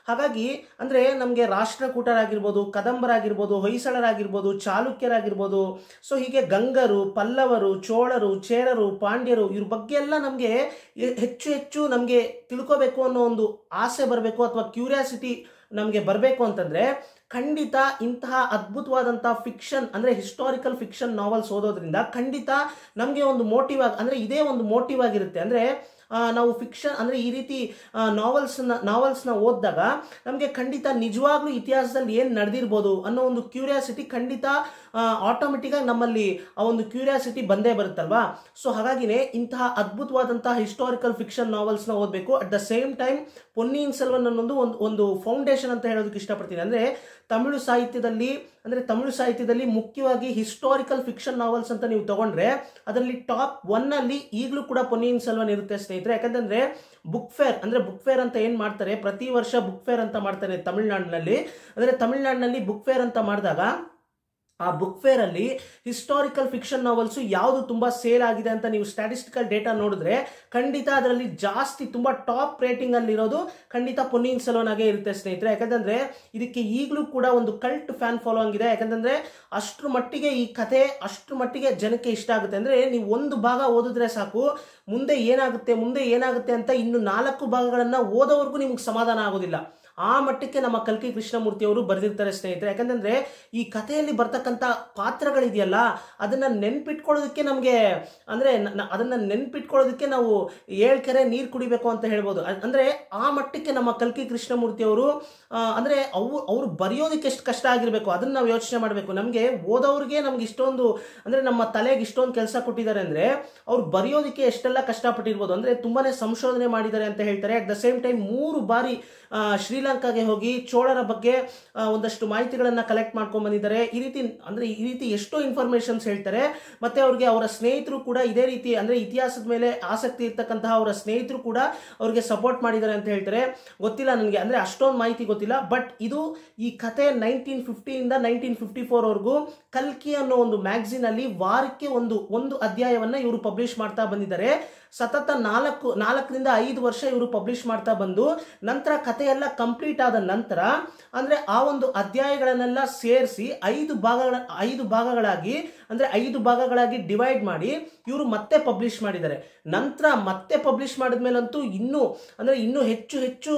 A: ಹಾಗಾಗಿ, ಅಂದರೆ ನಮಗೆ ರಾಷ್ಟ್ರಕೂಟರಾಗಿರ್ಬೋದು, ಕದಂಬರಾಗಿರ್ಬೋದು, ಹೊಯ್ಸಳರಾಗಿರ್ಬೋದು, ಚಾಲುಕ್ಯರಾಗಿರ್ಬೋದು ಸೊ ಹೀಗೆ ಗಂಗರು, ಪಲ್ಲವರು, ಚೋಳರು, ಚೇರರು, ಪಾಂಡ್ಯರು ಇವ್ರ ಬಗ್ಗೆ ಎಲ್ಲ ನಮಗೆ ಹೆಚ್ಚು ಹೆಚ್ಚು ನಮಗೆ ತಿಳ್ಕೋಬೇಕು ಅನ್ನೋ ಒಂದು ಆಸೆ ಬರಬೇಕು ಅಥವಾ ಕ್ಯೂರಿಯಾಸಿಟಿ ನಮಗೆ ಬರಬೇಕು ಅಂತಂದರೆ ಖಂಡಿತ ಇಂತಹ ಅದ್ಭುತವಾದಂಥ ಫಿಕ್ಷನ್ ಅಂದರೆ ಹಿಸ್ಟಾರಿಕಲ್ ಫಿಕ್ಷನ್ ನಾವೆಲ್ಸ್ ಓದೋದ್ರಿಂದ ಖಂಡಿತ ನಮಗೆ ಒಂದು ಮೋಟಿವ್ ಆಗಿ, ಅಂದರೆ ಇದೇ ಒಂದು ಮೋಟಿವ್ ಆಗಿರುತ್ತೆ. ಅಂದರೆ ನಾವು ಫಿಕ್ಷನ್ ಅಂದರೆ ಈ ರೀತಿ ನಾವೆಲ್ಸ್ನ ನಾವೆಲ್ಸ್ನ ಓದಿದಾಗ ನಮಗೆ ಖಂಡಿತ ನಿಜವಾಗ್ಲೂ ಇತಿಹಾಸದಲ್ಲಿ ಏನು ನಡೆದಿರ್ಬೋದು ಅನ್ನೋ ಒಂದು ಕ್ಯೂರಿಯಾಸಿಟಿ ಖಂಡಿತ ಆಟೋಮೆಟಿಕ್ಕಾಗಿ ನಮ್ಮಲ್ಲಿ ಆ ಒಂದು ಕ್ಯೂರಿಯಾಸಿಟಿ ಬಂದೇ ಬರುತ್ತಲ್ವಾ? ಸೊ ಹಾಗಾಗಿನೇ ಇಂತಹ ಅದ್ಭುತವಾದಂತಹ ಹಿಸ್ಟಾರಿಕಲ್ ಫಿಕ್ಷನ್ ನಾವೆಲ್ಸ್ನ ಓದಬೇಕು. At the same time Ponniyin Selvan ಅನ್ನೋದು ಒಂದು ಒಂದು ಫೌಂಡೇಶನ್ ಅಂತ ಹೇಳೋದಕ್ಕೆ ಇಷ್ಟಪಡ್ತೀನಿ. ಅಂದರೆ ತಮಿಳು ಸಾಹಿತ್ಯದಲ್ಲಿ, ಅಂದರೆ ತಮಿಳು ಸಾಹಿತ್ಯದಲ್ಲಿ ಮುಖ್ಯವಾಗಿ ಹಿಸ್ಟಾರಿಕಲ್ ಫಿಕ್ಷನ್ ನಾವೆಲ್ಸ್ ಅಂತ ನೀವು ತಗೊಂಡ್ರೆ ಅದರಲ್ಲಿ ಟಾಪ್ ಒನ್ನಲ್ಲಿ ಈಗಲೂ ಕೂಡ ಪೊನ್ನಿಯಿನ್ ಸೆಲ್ವನ್ ಇರುತ್ತೆ ಸ್ನೇಹಿತರೆ. ಯಾಕಂತಂದ್ರೆ ಬುಕ್ ಫೇರ್ ಅಂದರೆ ಬುಕ್ ಫೇರ್ ಅಂತ ಏನು ಮಾಡ್ತಾರೆ? ಪ್ರತಿ ವರ್ಷ ಬುಕ್ ಫೇರ್ ಅಂತ ಮಾಡ್ತಾರೆ ತಮಿಳ್ನಾಡಿನಲ್ಲಿ. ಅಂದರೆ ತಮಿಳ್ನಾಡಿನಲ್ಲಿ ಬುಕ್ ಫೇರ್ ಅಂತ ಮಾಡಿದಾಗ ಆ ಬುಕ್ ಫೇರ್ ಅಲ್ಲಿ ಹಿಸ್ಟಾರಿಕಲ್ ಫಿಕ್ಷನ್ ನಾವೆಲ್ಸ್ ಯಾವುದು ತುಂಬಾ ಸೇಲ್ ಆಗಿದೆ ಅಂತ ನೀವು ಸ್ಟ್ಯಾಟಿಸ್ಟಿಕಲ್ ಡೇಟಾ ನೋಡಿದ್ರೆ ಖಂಡಿತ ಅದರಲ್ಲಿ ಜಾಸ್ತಿ ತುಂಬಾ ಟಾಪ್ ರೇಟಿಂಗ್ ಅಲ್ಲಿ ಇರೋದು ಖಂಡಿತ ಪೊನ್ನಿನ್ ಆಗೇ ಇರುತ್ತೆ ಸ್ನೇಹಿತರೆ. ಯಾಕಂತಂದ್ರೆ ಇದಕ್ಕೆ ಈಗಲೂ ಕೂಡ ಒಂದು ಕಲ್ಟ್ ಫ್ಯಾನ್ ಫಾಲೋಯಿಂಗ್ ಇದೆ. ಯಾಕಂತಂದ್ರೆ ಅಷ್ಟ್ರ ಮಟ್ಟಿಗೆ ಈ ಕಥೆ ಅಷ್ಟ್ರ ಮಟ್ಟಿಗೆ ಜನಕ್ಕೆ ಇಷ್ಟ ಆಗುತ್ತೆ. ಅಂದ್ರೆ ನೀವು ಒಂದು ಭಾಗ ಓದಿದ್ರೆ ಸಾಕು, ಮುಂದೆ ಏನಾಗುತ್ತೆ ಮುಂದೆ ಏನಾಗುತ್ತೆ ಅಂತ ಇನ್ನು ನಾಲ್ಕು ಭಾಗಗಳನ್ನ ಓದೋವರೆಗೂ ನಿಮ್ಗೆ ಸಮಾಧಾನ ಆಗೋದಿಲ್ಲ. ಆ ಮಟ್ಟಕ್ಕೆ ನಮ್ಮ ಕಲ್ಕಿ ಕೃಷ್ಣಮೂರ್ತಿಯವರು ಬರೆದಿರ್ತಾರೆ ಸ್ನೇಹಿತರೆ. ಯಾಕಂತಂದ್ರೆ ಈ ಕಥೆಯಲ್ಲಿ ಬರ್ತಕ್ಕಂಥ ಪಾತ್ರಗಳಿದೆಯಲ್ಲ, ಅದನ್ನ ನೆನ್ಪಿಟ್ಕೊಳ್ಳೋದಕ್ಕೆ ನಮಗೆ, ಅಂದ್ರೆ ಅದನ್ನ ನೆನ್ಪಿಟ್ಕೊಳ್ಳೋದಕ್ಕೆ ನಾವು ಏಳು ಕೆರೆ ನೀರು ಕುಡಿಬೇಕು ಅಂತ ಹೇಳ್ಬೋದು. ಅಂದರೆ ಆ ಮಟ್ಟಕ್ಕೆ ನಮ್ಮ ಕಲ್ಕಿ ಕೃಷ್ಣಮೂರ್ತಿಯವರು ಅಂದ್ರೆ ಅವು, ಅವ್ರು ಬರೆಯೋದಕ್ಕೆ ಎಷ್ಟು ಕಷ್ಟ ಆಗಿರಬೇಕು, ಅದನ್ನ ನಾವು ಯೋಚನೆ ಮಾಡಬೇಕು. ನಮಗೆ ಓದೋರಿಗೆ ನಮ್ಗೆ ಇಷ್ಟೊಂದು, ಅಂದ್ರೆ ನಮ್ಮ ತಲೆಗೆ ಇಷ್ಟೊಂದು ಕೆಲಸ ಕೊಟ್ಟಿದ್ದಾರೆ ಅಂದ್ರೆ ಅವ್ರು ಬರೆಯೋದಕ್ಕೆ ಎಷ್ಟೆಲ್ಲ ಕಷ್ಟಪಟ್ಟಿರ್ಬೋದು. ಅಂದ್ರೆ ತುಂಬಾನೇ ಸಂಶೋಧನೆ ಮಾಡಿದ್ದಾರೆ ಅಂತ ಹೇಳ್ತಾರೆ. ಅಟ್ ದ ಸೇಮ್ ಟೈಮ್ ಮೂರು ಬಾರಿ ಶ್ರೀ ಶ್ರೀಲಂಕಾಗೆ ಹೋಗಿ ಚೋಳರ ಬಗ್ಗೆ ಒಂದಷ್ಟು ಮಾಹಿತಿಗಳನ್ನ ಕಲೆಕ್ಟ್ ಮಾಡ್ಕೊಂಡ್ ಬಂದಿದ್ದಾರೆ. ಈ ರೀತಿ, ಅಂದ್ರೆ ಈ ರೀತಿ ಎಷ್ಟೋ ಇನ್ಫಾರ್ಮೇಶನ್ಸ್ ಹೇಳ್ತಾರೆ. ಮತ್ತೆ ಅವ್ರಿಗೆ ಅವರ ಸ್ನೇಹಿತರು ಕೂಡ ಇದೇ ರೀತಿ, ಅಂದ್ರೆ ಇತಿಹಾಸದ ಮೇಲೆ ಆಸಕ್ತಿ ಇರ್ತಕ್ಕಂತಹ ಅವರ ಸ್ನೇಹಿತರು ಕೂಡ ಅವ್ರಿಗೆ ಸಪೋರ್ಟ್ ಮಾಡಿದ್ದಾರೆ ಅಂತ ಹೇಳ್ತಾರೆ. ಗೊತ್ತಿಲ್ಲ ನನಗೆ, ಅಂದ್ರೆ ಅಷ್ಟೊಂದು ಮಾಹಿತಿ ಗೊತ್ತಿಲ್ಲ ಬಟ್ ಇದು ಈ ಕತೆ ನೈನ್ಟೀನ್ ಫಿಫ್ಟಿಯಿಂದ ನೈನ್ಟೀನ್ ಫಿಫ್ಟಿ ಫೋರ್ವರೆಗೂ ಕಲ್ಕಿ ಅನ್ನೋ ಒಂದು ಮ್ಯಾಗ್ಝಿನಲ್ಲಿ ವಾರಕ್ಕೆ ಒಂದು ಒಂದು ಅಧ್ಯಾಯವನ್ನ ಇವರು ಪಬ್ಲಿಷ್ ಮಾಡ್ತಾ ಬಂದಿದ್ದಾರೆ. ಸತತ ನಾಲ್ಕು, ನಾಲ್ಕರಿಂದ ಐದು ವರ್ಷ ಇವರು ಪಬ್ಲಿಷ್ ಮಾಡ್ತಾ ಬಂದು, ನಂತರ ಕಥೆಯೆಲ್ಲ ಕಂಪ್ಲೀಟ್ ಆದ ನಂತರ ಅಂದರೆ ಆ ಒಂದು ಅಧ್ಯಾಯಗಳನ್ನೆಲ್ಲ ಸೇರಿಸಿ ಐದು ಭಾಗಗಳ ಐದು ಭಾಗಗಳಾಗಿ ಅಂದ್ರೆ ಐದು ಭಾಗಗಳಾಗಿ ಡಿವೈಡ್ ಮಾಡಿ ಇವರು ಮತ್ತೆ ಪಬ್ಲಿಷ್ ಮಾಡಿದ್ದಾರೆ. ನಂತರ ಮತ್ತೆ ಪಬ್ಲಿಷ್ ಮಾಡಿದ್ಮೇಲಂತೂ ಇನ್ನೂ, ಅಂದರೆ ಇನ್ನೂ ಹೆಚ್ಚು ಹೆಚ್ಚು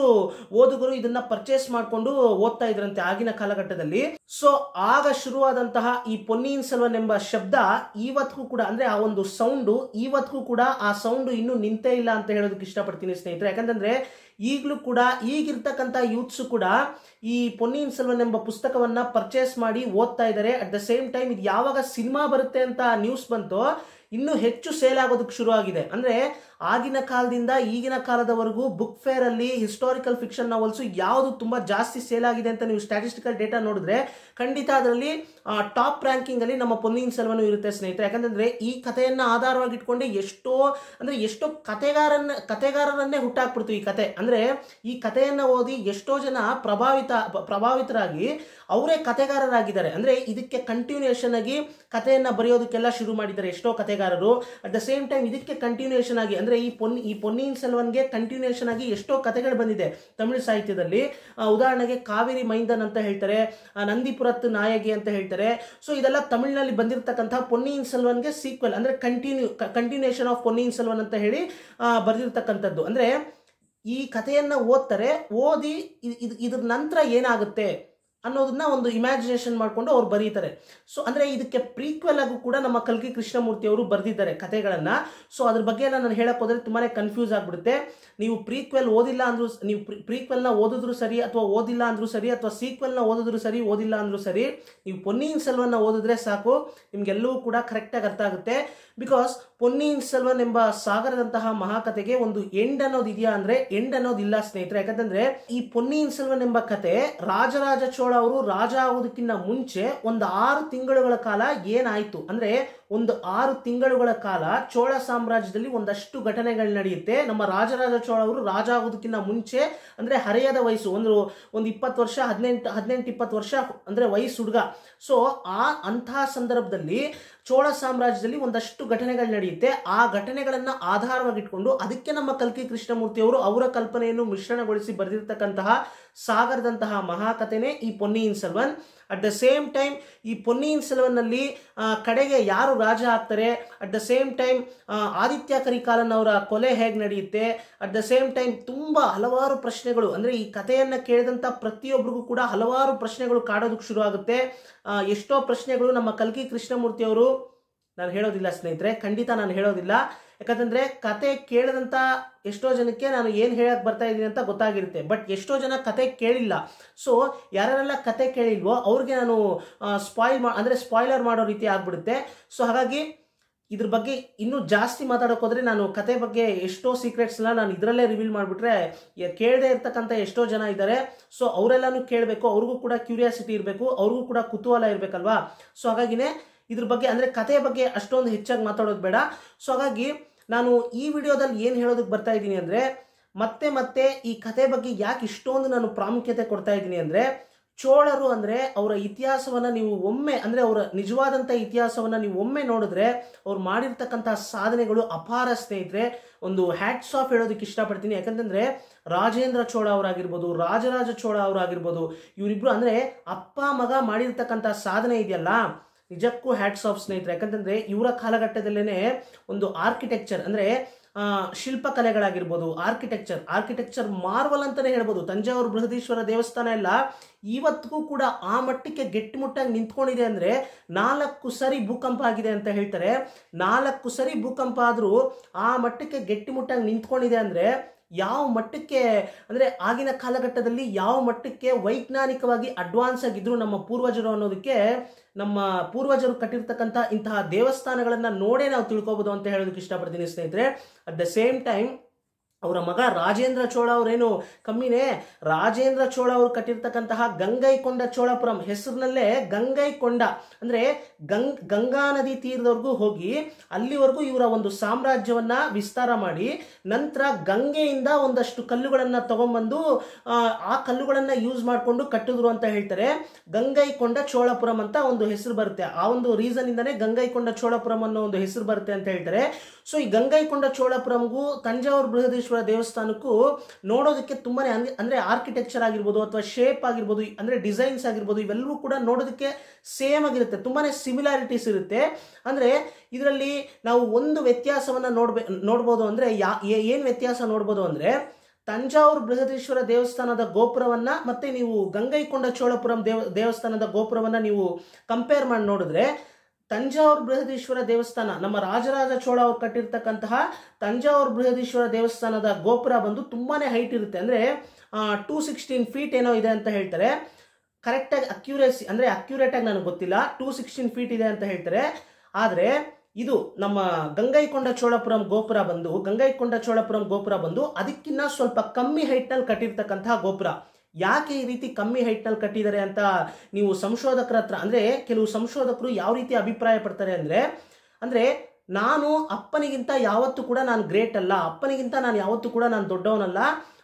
A: ಓದುಗರು ಇದನ್ನು ಪರ್ಚೇಸ್ ಮಾಡಿಕೊಂಡು ಓದ್ತಾ ಇದ್ರಂತೆ ಆಗಿನ ಕಾಲಘಟ್ಟದಲ್ಲಿ. ಸೊ ಆಗ ಶುರುವಾದಂತಹ ಈ ಪೊನ್ನಿಯಿನ್ ಸೆಲ್ವನ್ ಎಂಬ ಶಬ್ದ ಇವತ್ತಿಗೂ ಕೂಡ, ಅಂದರೆ ಆ ಒಂದು ಸೌಂಡು ಇವತ್ತಿಗೂ ಕೂಡ ಆ ಸೌಂಡು ಇನ್ನೂ ನಿಂತೇ ಇಲ್ಲ ಅಂತ ಹೇಳೋದಕ್ಕೆ ಇಷ್ಟಪಡ್ತೀನಿ ಸ್ನೇಹಿತರೆ. ಯಾಕಂತಂದ್ರೆ ಈಗಲೂ ಕೂಡ ಈಗಿರ್ತಕ್ಕಂಥ ಯೂತ್ಸು ಕೂಡ ಈ ಪೊನ್ನಿಯಿನ್ ಸೆಲ್ವನ್ ಎಂಬ ಪುಸ್ತಕವನ್ನ ಪರ್ಚೇಸ್ ಮಾಡಿ ಓದ್ತಾ ಇದ್ದಾರೆ. ಅಟ್ ದ ಸೇಮ್ ಟೈಮ್ ಇದು ಯಾವಾಗ ಸಿನಿಮಾ ಬರುತ್ತೆ ಅಂತ ನ್ಯೂಸ್ ಬಂತೋ, ಇನ್ನೂ ಹೆಚ್ಚು ಸೇಲ್ ಆಗೋದಕ್ಕೆ ಶುರು ಆಗಿದೆ ಅಂದ್ರೆ ಆಗಿನ ಕಾಲದಿಂದ ಈಗಿನ ಕಾಲದವರೆಗೂ ಬುಕ್ ಫೇರ್ ಅಲ್ಲಿ ಹಿಸ್ಟಾರಿಕಲ್ ಫಿಕ್ಷನ್ ನಾವಲ್ಸು ಯಾವುದು ತುಂಬಾ ಜಾಸ್ತಿ ಸೇಲ್ ಆಗಿದೆ ಅಂತ ನೀವು ಸ್ಟ್ಯಾಟಿಸ್ಟಿಕಲ್ ಡೇಟಾ ನೋಡಿದ್ರೆ ಖಂಡಿತ ಅದರಲ್ಲಿ ಟಾಪ್ ರ್ಯಾಂಕಿಂಗ್ ಅಲ್ಲಿ ನಮ್ಮ ಪೊನ್ನಿನ್ ಸೆಲ್ವನು ಇರುತ್ತೆ ಸ್ನೇಹಿತರೆ. ಯಾಕಂತಂದ್ರೆ ಈ ಕಥೆಯನ್ನ ಆಧಾರವಾಗಿ ಇಟ್ಕೊಂಡು ಎಷ್ಟೋ, ಅಂದ್ರೆ ಎಷ್ಟೋ ಕತೆಗಾರನ್ನ ಕತೆಗಾರರನ್ನೇ ಹುಟ್ಟಾಕ್ಬಿಡ್ತು ಈ ಕತೆ ಅಂದ್ರೆ ಈ ಕಥೆಯನ್ನ ಓದಿ ಎಷ್ಟೋ ಜನ ಪ್ರಭಾವಿತ ಪ್ರಭಾವಿತರಾಗಿ ಅವರೇ ಕತೆಗಾರರಾಗಿದ್ದಾರೆ ಅಂದ್ರೆ ಇದಕ್ಕೆ ಕಂಟಿನ್ಯೂಯೇಷನ್ ಆಗಿ ಕಥೆಯನ್ನ ಬರೆಯೋದಕ್ಕೆಲ್ಲ ಶುರು ಮಾಡಿದ್ದಾರೆ ಎಷ್ಟೋ ಕತೆಗಾರರು ಅಟ್ ದ ಸೇಮ್ ಟೈಮ್ ಇದಕ್ಕೆ ಕಂಟಿನ್ಯೂಷನ್ ಆಗಿ ಅಂದ್ರೆ ಈ ಪೊನ್, ಈ ಪೊನ್ನಿಯಿನ್ ಸೆಲ್ವನ್ಗೆ ಕಂಟಿನ್ಯೂಷನ್ ಆಗಿ ಎಷ್ಟೋ ಕಥೆಗಳು ಬಂದಿದೆ ತಮಿಳು ಸಾಹಿತ್ಯದಲ್ಲಿ. ಉದಾಹರಣೆಗೆ ಕಾವೇರಿ ಮೈಂದನ್ ಅಂತ ಹೇಳ್ತಾರೆ ನಂದಿಪುರತ್ ನಾಯಗಿ ಅಂತ ಹೇಳ್ತಾರೆ. ಸೊ ಇದೆಲ್ಲ ತಮಿಳಿನಲ್ಲಿ ಬಂದಿರತಕ್ಕಂತಹ ಪೊನ್ನಿಯಿನ್ ಸೆಲ್ವನ್ಗೆ ಸೀಕ್ವೆಲ್ ಅಂದ್ರೆ continue continuation of Ponniyin Selvan ಅಂತ ಹೇಳಿ ಬರೆದಿರ್ತಕ್ಕಂಥದ್ದು. ಅಂದ್ರೆ ಈ ಕಥೆಯನ್ನು ಓದ್ತಾರೆ, ಓದಿ ಇದ್- ಇದ್ರ ನಂತರ ಏನಾಗುತ್ತೆ? ಅನ್ನೋದನ್ನ ಒಂದು ಇಮ್ಯಾಜಿನೇಷನ್ ಮಾಡಿಕೊಂಡು ಅವ್ರು ಬರೀತಾರೆ. ಸೊ ಅಂದ್ರೆ ಇದಕ್ಕೆ ಪ್ರೀಕ್ವೆಲ್ ಆಗು ಕೂಡ ನಮ್ಮ ಕಲ್ಕಿ ಕೃಷ್ಣಮೂರ್ತಿ ಅವರು ಬರೆದಿದ್ದಾರೆ ಕಥೆಗಳನ್ನ. ಸೊ ಅದ್ರ ಬಗ್ಗೆ ಎಲ್ಲ ನಾನು ಹೇಳಕ್ ಹೋದ್ರೆ ತುಂಬಾನೇ ಕನ್ಫ್ಯೂಸ್ ಆಗ್ಬಿಡುತ್ತೆ. ನೀವು ಪ್ರೀಕ್ವೆಲ್ ಓದಿಲ್ಲ ಅಂದ್ರೂ ನೀವು ನೀವು ಪ್ರೀಕ್ವೆಲ್ನ ಓದಿದ್ರು ಸರಿ ಅಥವಾ ಓದಿಲ್ಲ ಅಂದ್ರೂ ಸರಿ ಅಥವಾ ಸೀಕ್ವೆಲ್ನ ಓದಿದ್ರು ಸರಿ, ಓದಿಲ್ಲ ಅಂದ್ರೂ ಸರಿ, ನೀವು ಪೊನ್ನಿಯಿನ್ ಸೆಲ್ವನ್ನ ಓದಿದ್ರೆ ಸಾಕು. ನಿಮ್ಗೆಲ್ಲವೂ ಕೂಡ ಕರೆಕ್ಟಾಗಿ ಅರ್ಥ ಆಗುತ್ತೆ. ಬಿಕಾಸ್ ಪೊನ್ನಿಯಿನ್ ಸೆಲ್ವನ್ ಎಂಬ ಸಾಗರದಂತಹ ಮಹಾಕಥೆಗೆ ಒಂದು ಎಂಡ್ ಅನ್ನೋದು ಇದೆಯಾ ಅಂದ್ರೆ ಎಂಡ್ ಅನ್ನೋದಿಲ್ಲ ಸ್ನೇಹಿತರೆ. ಯಾಕಂದ್ರೆ ಈ ಪೊನ್ನಿಯಿನ್ ಸೆಲ್ವನ್ ಎಂಬ ಕತೆ ರಾಜರಾಜ ಚೋಳ ಅವರು ರಾಜ ಆಗೋದಕ್ಕಿಂತ ಮುಂಚೆ ಒಂದು ಆರು ತಿಂಗಳುಗಳ ಕಾಲ ಏನಾಯ್ತು? ಅಂದ್ರೆ ಒಂದು ಆರು ತಿಂಗಳುಗಳ ಕಾಲ ಚೋಳ ಸಾಮ್ರಾಜ್ಯದಲ್ಲಿ ಒಂದಷ್ಟು ಘಟನೆಗಳು ನಡೆಯುತ್ತೆ. ನಮ್ಮ ರಾಜರಾಜ ಚೋಳ ಅವರು ರಾಜ ಆಗೋದಕ್ಕಿಂತ ಮುಂಚೆ, ಅಂದ್ರೆ ಹರೆಯದ ವಯಸ್ಸು, ಒಂದು ಒಂದು ಇಪ್ಪತ್ತು ವರ್ಷ, ಹದಿನೆಂಟು ಹದಿನೆಂಟು, ಇಪ್ಪತ್ತು ವರ್ಷ, ಅಂದ್ರೆ ವಯಸ್ಸು ಹುಡುಗ. ಸೊ ಆ ಅಂತಹ ಸಂದರ್ಭದಲ್ಲಿ ಚೋಳ ಸಾಮ್ರಾಜ್ಯದಲ್ಲಿ ಒಂದಷ್ಟು ಘಟನೆಗಳು ನಡೆಯುತ್ತೆ. ಆ ಘಟನೆಗಳನ್ನು ಆಧಾರವಾಗಿಟ್ಕೊಂಡು ಅದಕ್ಕೆ ನಮ್ಮ ಕಲ್ಕಿ ಕೃಷ್ಣಮೂರ್ತಿಯವರು ಅವರ ಕಲ್ಪನೆಯನ್ನು ಮಿಶ್ರಣಗೊಳಿಸಿ ಬರೆದಿರ್ತಕ್ಕಂತಹ ಸಾಗರದಂತಹ ಮಹಾಕಥೆನೇ ಈ Ponniyin Selvan. At the same time ಈ ಪೊನ್ನಿಯಿನ್ ಸೆಲ್ವನ್ನಲ್ಲಿ ಕಡೆಗೆ ಯಾರು ರಾಜ ಆಗ್ತಾರೆ? At the same time Aditya Karikalan ಅವರ ಕೊಲೆ ಹೇಗೆ ನಡೆಯುತ್ತೆ? ಅಟ್ ದ ಸೇಮ್ ಟೈಮ್ ತುಂಬ ಹಲವಾರು ಪ್ರಶ್ನೆಗಳು, ಅಂದರೆ ಈ ಕಥೆಯನ್ನು ಕೇಳಿದಂಥ ಪ್ರತಿಯೊಬ್ಬರಿಗೂ ಕೂಡ ಹಲವಾರು ಪ್ರಶ್ನೆಗಳು ಕಾಡೋದಕ್ಕೆ ಶುರು ಆಗುತ್ತೆ. ಎಷ್ಟೋ ಪ್ರಶ್ನೆಗಳು ನಮ್ಮ ಕಲ್ಕಿ ಕೃಷ್ಣಮೂರ್ತಿ ಅವರು, ನಾನು ಹೇಳೋದಿಲ್ಲ ಸ್ನೇಹಿತರೆ, ಖಂಡಿತ ನಾನು ಹೇಳೋದಿಲ್ಲ. ಯಾಕಂತಂದ್ರೆ ಕತೆ ಕೇಳಿದಂಥ ಎಷ್ಟೋ ಜನಕ್ಕೆ ನಾನು ಏನು ಹೇಳಕ್ ಬರ್ತಾ ಇದ್ದೀನಿ ಅಂತ ಗೊತ್ತಾಗಿರುತ್ತೆ. ಬಟ್ ಎಷ್ಟೋ ಜನ ಕತೆ ಕೇಳಿಲ್ಲ. ಸೊ ಯಾರೆಲ್ಲ ಕತೆ ಕೇಳಿಲ್ವೋ ಅವ್ರಿಗೆ ನಾನು ಸ್ಪಾಯ್ಲ್ ಮಾ, ಅಂದರೆ ಸ್ಪಾಯ್ಲರ್ ಮಾಡೋ ರೀತಿ ಆಗಿಬಿಡುತ್ತೆ. ಸೊ ಹಾಗಾಗಿ ಇದ್ರ ಬಗ್ಗೆ ಇನ್ನೂ ಜಾಸ್ತಿ ಮಾತಾಡೋಕೆ ಹೋದ್ರೆ ನಾನು ಕತೆ ಬಗ್ಗೆ ಎಷ್ಟೋ ಸೀಕ್ರೆಟ್ಸ್ನ ನಾನು ಇದರಲ್ಲೇ ರಿವೀಲ್ ಮಾಡಿಬಿಟ್ರೆ ಕೇಳದೆ ಇರ್ತಕ್ಕಂಥ ಎಷ್ಟೋ ಜನ ಇದ್ದಾರೆ. ಸೊ ಅವರೆಲ್ಲನೂ ಕೇಳಬೇಕು, ಅವ್ರಿಗೂ ಕೂಡ ಕ್ಯೂರಿಯಾಸಿಟಿ ಇರಬೇಕು, ಅವ್ರಿಗೂ ಕೂಡ ಕುತೂಹಲ ಇರಬೇಕಲ್ವಾ? ಸೊ ಹಾಗಾಗಿನೇ ಇದ್ರ ಬಗ್ಗೆ ಅಂದರೆ ಕತೆ ಬಗ್ಗೆ ಅಷ್ಟೊಂದು ಹೆಚ್ಚಾಗಿ ಮಾತಾಡೋದು ಬೇಡ. ಸೊ ಹಾಗಾಗಿ ನಾನು ಈ ವಿಡಿಯೋದಲ್ಲಿ ಏನು ಹೇಳೋದಕ್ಕೆ ಬರ್ತಾ ಇದ್ದೀನಿ ಅಂದರೆ ಮತ್ತೆ ಮತ್ತೆ ಈ ಕಥೆ ಬಗ್ಗೆ ಯಾಕೆ ಇಷ್ಟೊಂದು ನಾನು ಪ್ರಾಮುಖ್ಯತೆ ಕೊಡ್ತಾ ಇದ್ದೀನಿ ಅಂದರೆ ಚೋಳರು ಅಂದರೆ ಅವರ ಇತಿಹಾಸವನ್ನು ನೀವು ಒಮ್ಮೆ ಅಂದರೆ ಅವರ ನಿಜವಾದಂಥ ಇತಿಹಾಸವನ್ನು ನೀವು ಒಮ್ಮೆ ನೋಡಿದ್ರೆ ಅವ್ರು ಮಾಡಿರ್ತಕ್ಕಂಥ ಸಾಧನೆಗಳು ಅಪಾರ ಸ್ನೇಹಿತರೆ. ಒಂದು ಹ್ಯಾಟ್ಸ್ ಆಫ್ ಹೇಳೋದಕ್ಕೆ ಇಷ್ಟಪಡ್ತೀನಿ. ಯಾಕಂತಂದರೆ ರಾಜೇಂದ್ರ ಚೋಳ ಅವರಾಗಿರ್ಬೋದು, ರಾಜರಾಜ ಚೋಳ ಅವರಾಗಿರ್ಬೋದು ಇವರಿಬ್ಬರು ಅಂದರೆ ಅಪ್ಪ, ಮಗ ಮಾಡಿರ್ತಕ್ಕಂಥ ಸಾಧನೆ ಇದೆಯಲ್ಲ. ನಿಜಕ್ಕೂ ಹ್ಯಾಟ್ಸ್ ಆಫ್ ಸ್ನೇಹಿತರೆ. ಯಾಕಂತಂದ್ರೆ ಇವರ ಕಾಲಘಟ್ಟದಲ್ಲೇ ಒಂದು ಆರ್ಕಿಟೆಕ್ಚರ್ ಅಂದ್ರೆ ಶಿಲ್ಪಕಲೆಗಳಾಗಿರ್ಬೋದು ಆರ್ಕಿಟೆಕ್ಚರ್ ಆರ್ಕಿಟೆಕ್ಚರ್ ಮಾರ್ವಲ್ ಅಂತಾನೆ ಹೇಳ್ಬೋದು. ತಂಜಾವೂರು ಬೃಹದೀಶ್ವರ ದೇವಸ್ಥಾನ ಎಲ್ಲ ಇವತ್ತಿಗೂ ಕೂಡ ಆ ಮಟ್ಟಕ್ಕೆ ಗಟ್ಟಿಮುಟ್ಟಾಗಿ ನಿಂತ್ಕೊಂಡಿದೆ ಅಂದ್ರೆ ನಾಲ್ಕು ಸರಿ ಭೂಕಂಪ ಆಗಿದೆ ಅಂತ ಹೇಳ್ತಾರೆ. ನಾಲ್ಕು ಸರಿ ಭೂಕಂಪ ಆದರೂ ಆ ಮಟ್ಟಕ್ಕೆ ಗಟ್ಟಿಮುಟ್ಟಾಗಿ ನಿಂತ್ಕೊಂಡಿದೆ ಅಂದ್ರೆ ಯಾವ ಮಟ್ಟಕ್ಕೆ, ಅಂದರೆ ಆಗಿನ ಕಾಲಘಟ್ಟದಲ್ಲಿ ಯಾವ ಮಟ್ಟಕ್ಕೆ ವೈಜ್ಞಾನಿಕವಾಗಿ ಅಡ್ವಾನ್ಸ್ ಆಗಿದ್ರು ನಮ್ಮ ಪೂರ್ವಜರು ಅನ್ನೋದಕ್ಕೆ ನಮ್ಮ ಪೂರ್ವಜರು ಕಟ್ಟಿರ್ತಕ್ಕಂಥ ಇಂತಹ ದೇವಸ್ಥಾನಗಳನ್ನು ನೋಡೇ ನಾವು ತಿಳ್ಕೊಬೋದು ಅಂತ ಹೇಳೋದಕ್ಕೆ ಇಷ್ಟಪಡ್ತೀನಿ ಸ್ನೇಹಿತರೆ. ಅಟ್ ದ ಸೇಮ್ ಟೈಮ್ ಅವರ ಮಗ ರಾಜೇಂದ್ರ ಚೋಳ ಅವರೇನು ಕಮ್ಮಿನೇ? ರಾಜೇಂದ್ರ ಚೋಳ ಅವರು ಕಟ್ಟಿರ್ತಕ್ಕಂತಹ ಗಂಗೈಕೊಂಡ ಚೋಳಪುರಂ ಹೆಸರಿನಲ್ಲೇ ಗಂಗೈಕೊಂಡ. ಅಂದ್ರೆ ಗಂಗ್ ಗಂಗಾ ನದಿ ತೀರದವರೆಗೂ ಹೋಗಿ ಅಲ್ಲಿವರೆಗೂ ಇವರ ಒಂದು ಸಾಮ್ರಾಜ್ಯವನ್ನ ವಿಸ್ತಾರ ಮಾಡಿ ನಂತರ ಗಂಗೆಯಿಂದ ಒಂದಷ್ಟು ಕಲ್ಲುಗಳನ್ನ ತಗೊಂಬಂದು ಆ, ಕಲ್ಲುಗಳನ್ನ ಯೂಸ್ ಮಾಡಿಕೊಂಡು ಕಟ್ಟಿದ್ರು ಅಂತ ಹೇಳ್ತಾರೆ. ಗಂಗೈಕೊಂಡ ಚೋಳಪುರಂ ಅಂತ ಒಂದು ಹೆಸರು ಬರುತ್ತೆ. ಆ ಒಂದು ರೀಸನ್ ಇಂದಾನೆ ಗಂಗೈಕೊಂಡ ಚೋಳಪುರಂ ಅನ್ನೋ ಒಂದು ಹೆಸರು ಬರುತ್ತೆ ಅಂತ ಹೇಳ್ತಾರೆ. ಸೊ ಈ ಗಂಗೈಕೊಂಡ ಚೋಳಪುರಂಗೂ ತಂಜಾವೂರು ಬೃಹದೀಶ್ವರ ದೇವಸ್ಥಾನಕ್ಕೂ ನೋಡೋದಕ್ಕೆ ತುಂಬಾ ಅಂದ್ರೆ- ಆರ್ಕಿಟೆಕ್ಚರ್ ಆಗಿರ್ಬೋದು ಅಥವಾ ಶೇಪ್ ಆಗಿರ್ಬೋದು, ಅಂದ್ರೆ ಡಿಸೈನ್ಸ್ ಆಗಿರ್ಬೋದು, ಇವೆಲ್ಲವೂ ಕೂಡ ನೋಡೋದಕ್ಕೆ ಸೇಮ್ ಆಗಿರುತ್ತೆ. ತುಂಬಾ ಸಿಮಿಲಾರಿಟೀಸ್ ಇರುತ್ತೆ. ಅಂದ್ರೆ ಇದರಲ್ಲಿ ನಾವು ಒಂದು ವ್ಯತ್ಯಾಸವನ್ನು ನೋಡ್ಬೇ ನೋಡ್ಬೋದು ಅಂದ್ರೆ ಯಾ ಏನ್ ವ್ಯತ್ಯಾಸ ನೋಡ್ಬೋದು ಅಂದ್ರೆ ತಂಜಾವೂರು ಬೃಹದೀಶ್ವರ ದೇವಸ್ಥಾನದ ಗೋಪುರವನ್ನ ಮತ್ತೆ ನೀವು ಗಂಗೈಕೊಂಡ ಚೋಳಪುರಂ ದೇವ ದೇವಸ್ಥಾನದ ಗೋಪುರವನ್ನ ನೀವು ಕಂಪೇರ್ ಮಾಡಿ ನೋಡಿದ್ರೆ ತಂಜಾವೂರು ಬೃಹದೀಶ್ವರ ದೇವಸ್ಥಾನ, ನಮ್ಮ ರಾಜರಾಜ ಚೋಳ ಅವ್ರು ಕಟ್ಟಿರ್ತಕ್ಕಂತಹ ತಂಜಾವೂರು ಬೃಹದೀಶ್ವರ ದೇವಸ್ಥಾನದ ಗೋಪುರ ಬಂದು ತುಂಬಾನೇ ಹೈಟ್ ಇರುತ್ತೆ. ಅಂದ್ರೆ ಟೂ ಸಿಕ್ಸ್ಟೀನ್ ಫೀಟ್ ಏನೋ ಇದೆ ಅಂತ ಹೇಳ್ತಾರೆ. ಕರೆಕ್ಟಾಗಿ ಅಕ್ಯುರೇಸಿ ಅಂದ್ರೆ ಅಕ್ಯುರೇಟ್ ಆಗಿ ನನಗೆ ಗೊತ್ತಿಲ್ಲ. ಟೂ ಸಿಕ್ಸ್ಟೀನ್ ಫೀಟ್ ಇದೆ ಅಂತ ಹೇಳ್ತಾರೆ. ಆದರೆ, ಇದು ನಮ್ಮ ಗಂಗೈಕೊಂಡ ಚೋಳಪುರಂ ಗೋಪುರ ಬಂದು, ಗಂಗೈಕೊಂಡ ಚೋಳಪುರಂ ಗೋಪುರ ಬಂದು ಅದಕ್ಕಿಂತ ಸ್ವಲ್ಪ ಕಮ್ಮಿ ಹೈಟ್ನಲ್ಲಿ ಕಟ್ಟಿರ್ತಕ್ಕಂತಹ ಗೋಪುರ. ಯಾಕೆ ಈ ರೀತಿ ಕಮ್ಮಿ ಹೈಟ್ನಲ್ಲಿ ಕಟ್ಟಿದ್ದಾರೆ ಅಂತ ನೀವು ಸಂಶೋಧಕರ ಹತ್ರ ಅಂದ್ರೆ ಕೆಲವು ಸಂಶೋಧಕರು ಯಾವ ರೀತಿ ಅಭಿಪ್ರಾಯ ಪಡ್ತಾರೆ ಅಂದ್ರೆ ಅಂದ್ರೆ ನಾನು ಅಪ್ಪನಿಗಿಂತ ಯಾವತ್ತೂ ಕೂಡ ನಾನು ಗ್ರೇಟ್ ಅಲ್ಲ, ಅಪ್ಪನಿಗಿಂತ ನಾನು ಯಾವತ್ತೂ ಕೂಡ ನಾನು ದೊಡ್ಡವನಲ್ಲ,